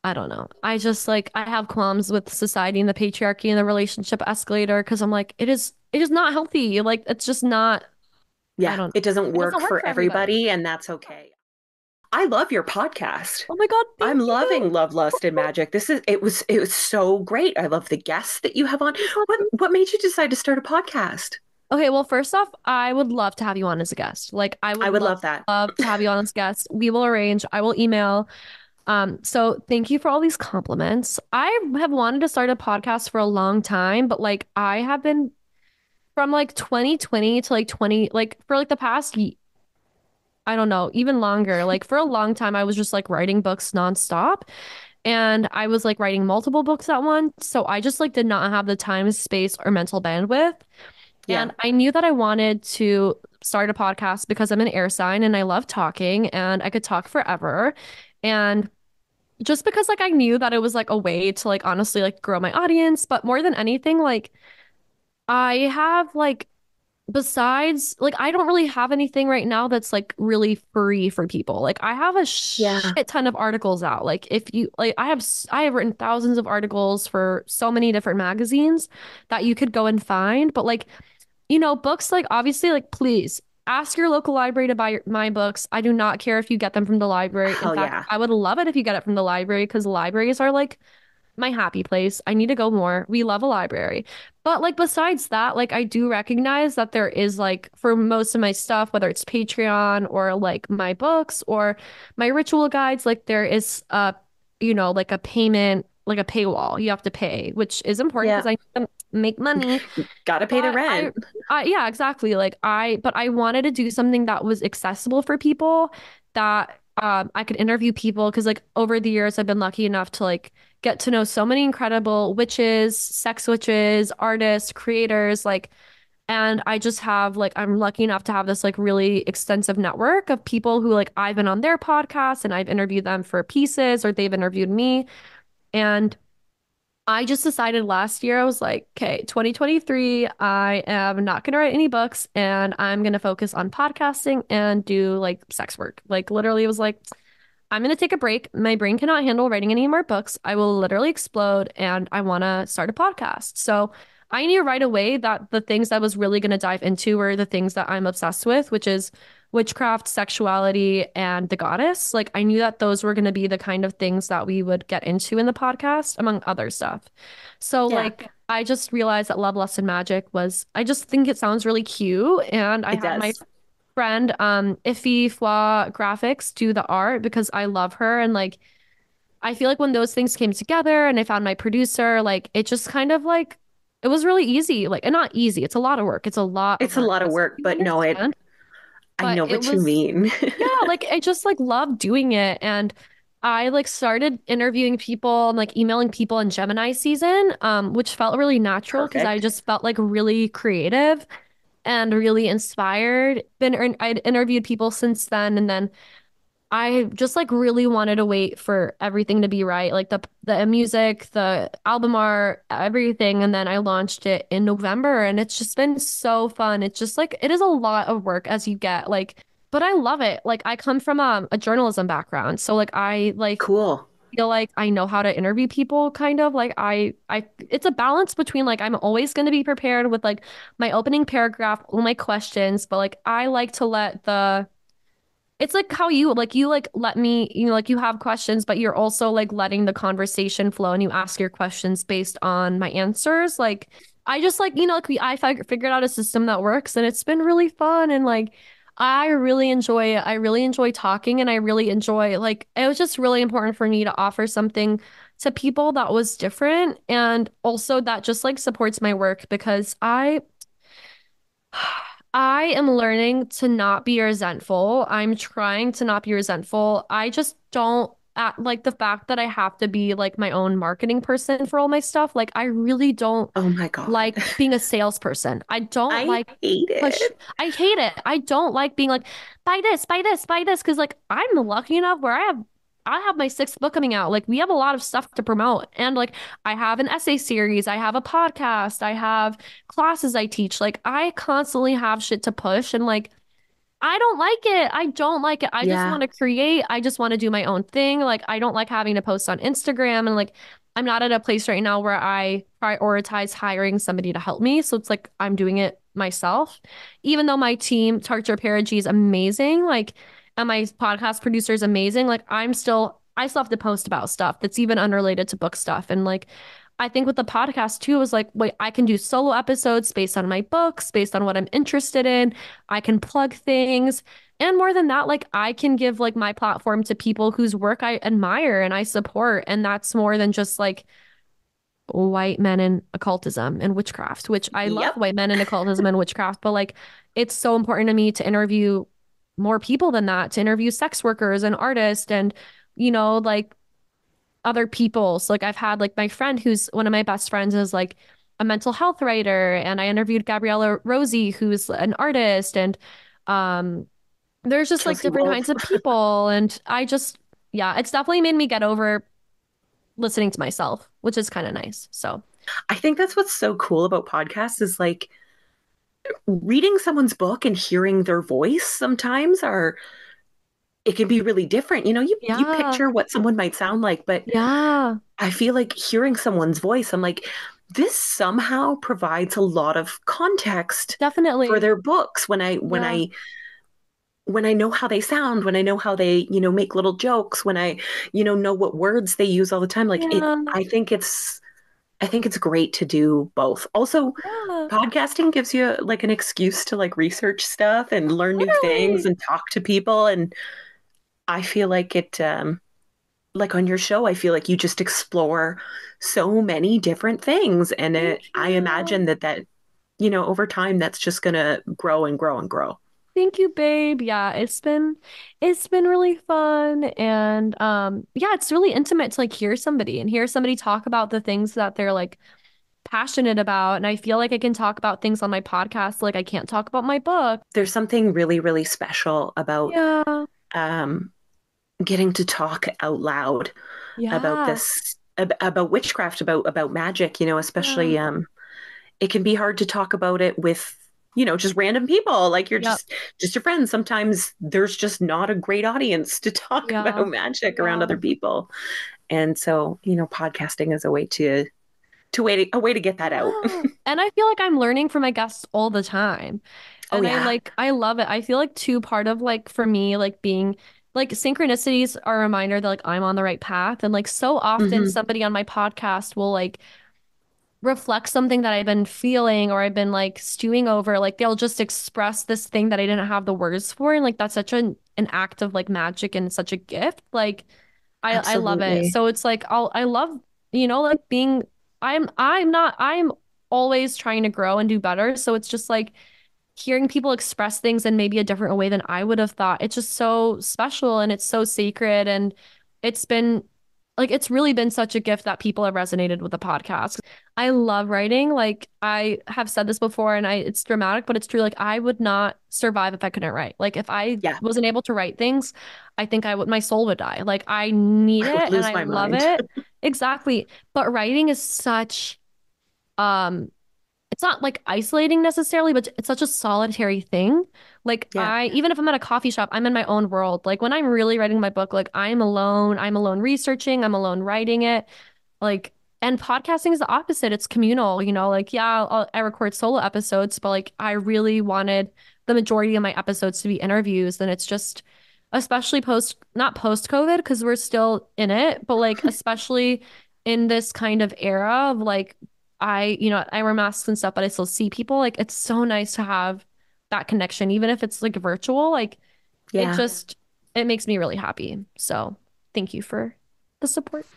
I don't know. I just like, I have qualms with society and the patriarchy and the relationship escalator because I'm like, it is, it is not healthy. Like, it's just not, I Yeah. don't, It doesn't it work doesn't work for for everybody. everybody, and that's okay. I love your podcast. oh my God, I'm you. loving Love, Lust, and Magic. This is it was it was so great. I love the guests that you have on. What what made you decide to start a podcast? Okay, well, first off, I would love to have you on as a guest. Like, I would I would love, love that. love to have you on as a guest. We will arrange. I will email. Um, so thank you for all these compliments. I have wanted to start a podcast for a long time, but like I have been from like 2020 to like 20 like for like the past I don't know, even longer. Like for a long time I was just like writing books nonstop and I was like writing multiple books at once. So I just like did not have the time, space or mental bandwidth. Yeah. And I knew that I wanted to start a podcast because I'm an air sign and I love talking and I could talk forever. And just because like I knew that it was like a way to like honestly like grow my audience, but more than anything, like I have like besides like I don't really have anything right now that's like really free for people. Like I have a Yeah. shit ton of articles out. Like if you like I have i have written thousands of articles for so many different magazines that you could go and find, but like you know, books like obviously like please ask your local library to buy your, my books. I do not care if you get them from the library. In Hell fact, yeah. I would love it if you get it from the library because libraries are like my happy place. I need to go more. We love a library. But like besides that, like I do recognize that there is like for most of my stuff, whether it's Patreon or like my books or my ritual guides, like there is a you know, like a payment, like a paywall. You have to pay, which is important Yeah. because I need to make money. Gotta pay the But I- rent. Uh, yeah, exactly. Like I, but I wanted to do something that was accessible for people that um I could interview people because like over the years I've been lucky enough to like get to know so many incredible witches, sex witches, artists, creators, like And I just have like I'm lucky enough to have this like really extensive network of people who like I've been on their podcast and I've interviewed them for pieces or they've interviewed me. And I just decided last year, I was like, okay, 2023, I am not going to write any books and I'm going to focus on podcasting and do like sex work. Like, literally, it was like, I'm going to take a break. My brain cannot handle writing any more books. I will literally explode and I want to start a podcast. So, I knew right away that the things I was really going to dive into were the things that I'm obsessed with, which is witchcraft, sexuality, and the goddess. Like I knew that those were going to be the kind of things that we would get into in the podcast, among other stuff. So yeah. like I just realized that Love, Lust, and Magic was I just think it sounds really cute. And I it had does. my friend um Iffy Fwa Graphics do the art because I love her and like I feel like when those things came together and I found my producer, like it just kind of like it was really easy. Like and not easy. It's a lot of work. It's a lot. It's a lot of work, but no, it I know what was, you mean. yeah, like I just like love doing it and I like started interviewing people and like emailing people in Gemini season, um, which felt really natural because I just felt like really creative and really inspired. Been I'd interviewed people since then, and then I just like really wanted to wait for everything to be right, like the the music, the album art, everything, and then I launched it in November, and it's just been so fun. It's just like it is a lot of work as you get like, but I love it. Like I come from um, a journalism background, so like I like cool feel like I know how to interview people kind of like I I it's a balance between like I'm always going to be prepared with like my opening paragraph, all my questions, but like I like to let the it's like how you like you like let me you know like you have questions but you're also like letting the conversation flow and you ask your questions based on my answers like i just like you know like we i figured out a system that works and it's been really fun and like i really enjoy it i really enjoy talking and i really enjoy like it was just really important for me to offer something to people that was different and also that just like supports my work because i I am learning to not be resentful. I'm trying to not be resentful. I just don't at like the fact that I have to be like my own marketing person for all my stuff. Like I really don't oh my god like being a salesperson. I don't I like hate push. it. I hate it. I don't like being like buy this, buy this, buy this because like I'm lucky enough where I have I have my sixth book coming out. Like we have a lot of stuff to promote. And like I have an essay series, I have a podcast, I have classes I teach. Like I constantly have shit to push and like I don't like it. I don't like it. I yeah. just want to create. I just want to do my own thing. Like I don't like having to post on Instagram and like I'm not at a place right now where I prioritize hiring somebody to help me. So it's like I'm doing it myself. Even though my team, Tarcher Perigee, is amazing. Like and my podcast producer is amazing, like I'm still I still have to post about stuff that's even unrelated to book stuff. And like I think with the podcast too is like, wait, I can do solo episodes based on my books, based on what I'm interested in. I can plug things. And more than that, like I can give like my platform to people whose work I admire and I support. And that's more than just like white men and occultism and witchcraft, which I yep. love white men and occultism and witchcraft, but like it's so important to me to interview more people than that to interview sex workers and artists and you know like other people. So like i've had like my friend who's one of my best friends is like a mental health writer and i interviewed gabriella rossi who's an artist and um there's just Chelsea like different kinds of people and i just yeah it's definitely made me get over listening to myself which is kind of nice so. I think that's what's so cool about podcasts is like reading someone's book and hearing their voice sometimes are it can be really different. You know, you yeah. you picture what someone might sound like, but yeah. I feel like hearing someone's voice, I'm like, this somehow provides a lot of context definitely for their books when I when yeah. I when I know how they sound, when I know how they, you know, make little jokes, when I, you know, know what words they use all the time. Like yeah. it I think it's I think it's great to do both. Also, yeah. podcasting gives you like an excuse to like research stuff and learn new things and talk to people. And I feel like it, um, like on your show, I feel like you just explore so many different things. And it, I imagine that that, you know, over time, that's just going to grow and grow and grow. Thank you, babe. Yeah, it's been it's been really fun and um yeah, it's really intimate to like hear somebody and hear somebody talk about the things that they're like passionate about and I feel like I can talk about things on my podcast like I can't talk about my book. There's something really really special about Yeah. um getting to talk out loud Yeah. about this ab- about witchcraft about about magic, you know, especially um it can be hard to talk about it with you know just random people like you're just just your friends sometimes there's just not a great audience to talk Yeah. about magic around other people and so you know podcasting is a way to to way to, a way to get that out And I feel like I'm learning from my guests all the time. Oh, And yeah. I like I love it. I feel like too part of like for me like being like synchronicities are a reminder that like I'm on the right path. And like so often Mhm. somebody on my podcast will like reflect something that I've been feeling or I've been like stewing over. Like they'll just express this thing that I didn't have the words for. And like that's such an an act of like magic and such a gift. Like I I love it. So it's like I'll I love you know like being I'm I'm not I'm always trying to grow and do better. So it's just like hearing people express things in maybe a different way than I would have thought it's just so special and it's so sacred and it's been like it's really been such a gift that people have resonated with the podcast. I love writing. Like I have said this before and I it's dramatic, but it's true. Like I would not survive if I couldn't write. Like if I Yeah. wasn't able to write things, I think I would my soul would die. Like I need I it and I my love it. Exactly. But writing is such um it's not like isolating necessarily, but it's such a solitary thing. Like Yeah. I, even if I'm at a coffee shop, I'm in my own world. Like when I'm really writing my book, like I'm alone. I'm alone researching. I'm alone writing it. Like, and podcasting is the opposite. It's communal. You know, like yeah, I'll, I record solo episodes, but like I really wanted the majority of my episodes to be interviews, and it's just, especially post, not post COVID, because we're still in it, but like especially in this kind of era of like I, you know, I wear masks and stuff, but I still see people. Like it's so nice to have that connection, even if it's like virtual. Like yeah it just it makes me really happy. So thank you for the support.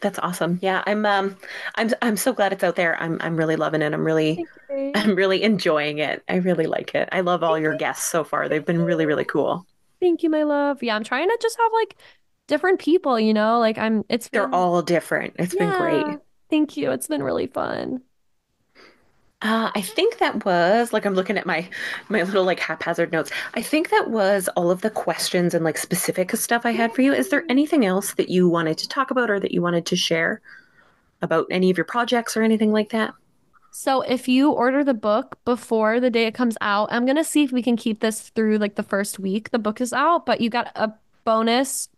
that's awesome yeah i'm um i'm i'm so glad it's out there i'm i'm really loving it i'm really i'm really enjoying it i really like it i love all your guests so far they've been really really cool Thank you, my love. Yeah, I'm trying to just have like different people, you know, like I'm it's they're all different it's been great Yeah. Thank you. It's been really fun. Uh, I think that was like I'm looking at my my little like haphazard notes. I think that was all of the questions and like specific stuff I had for you. Is there anything else that you wanted to talk about or that you wanted to share about any of your projects or anything like that? So if you order the book before the day it comes out, I'm gonna see if we can keep this through like the first week the book is out, but you got a bonus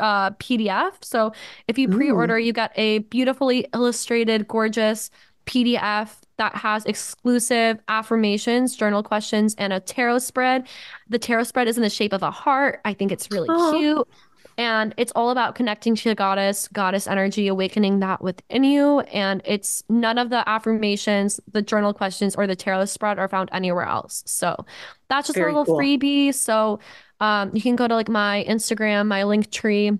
uh PDF. So if you pre-order, you get a beautifully illustrated, gorgeous PDF that has exclusive affirmations, journal questions, and a tarot spread. The tarot spread is in the shape of a heart. I think it's really Aw. cute. And it's all about connecting to the goddess, goddess energy, awakening that within you. And it's none of the affirmations, the journal questions, or the tarot spread are found anywhere else. So that's just Very a little cool. freebie. So um, you can go to like my Instagram, my link tree.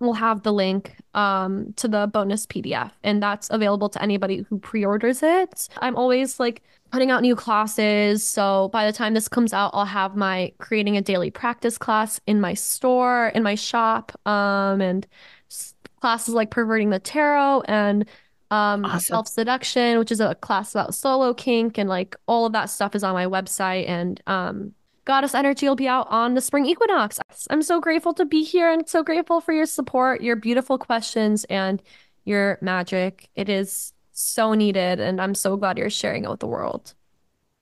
We'll have the link um, to the bonus PDF, and that's available to anybody who pre-orders it. I'm always like putting out new classes. So by the time this comes out, I'll have my creating a daily practice class in my store, in my shop, um, and s- classes like perverting the tarot and um, Awesome. self-seduction, which is a class about solo kink, and like all of that stuff is on my website. And um, Goddess Energy will be out on the spring equinox. I'm so grateful to be here and so grateful for your support, your beautiful questions, and your magic. It is so needed, and I'm so glad you're sharing it with the world.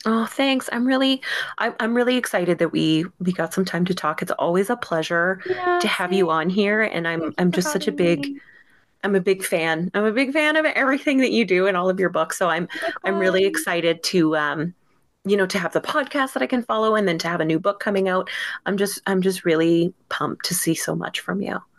Oh, thanks. I'm really I'm I'm really excited that we we got some time to talk. It's always a pleasure Yeah, to have you on here and I'm Thank you I'm just such a big me. I'm a big fan. I'm a big fan of everything that you do and all of your books. So I'm I'm really excited to um you know to have the podcast that I can follow and then to have a new book coming out. I'm just I'm just really pumped to see so much from you.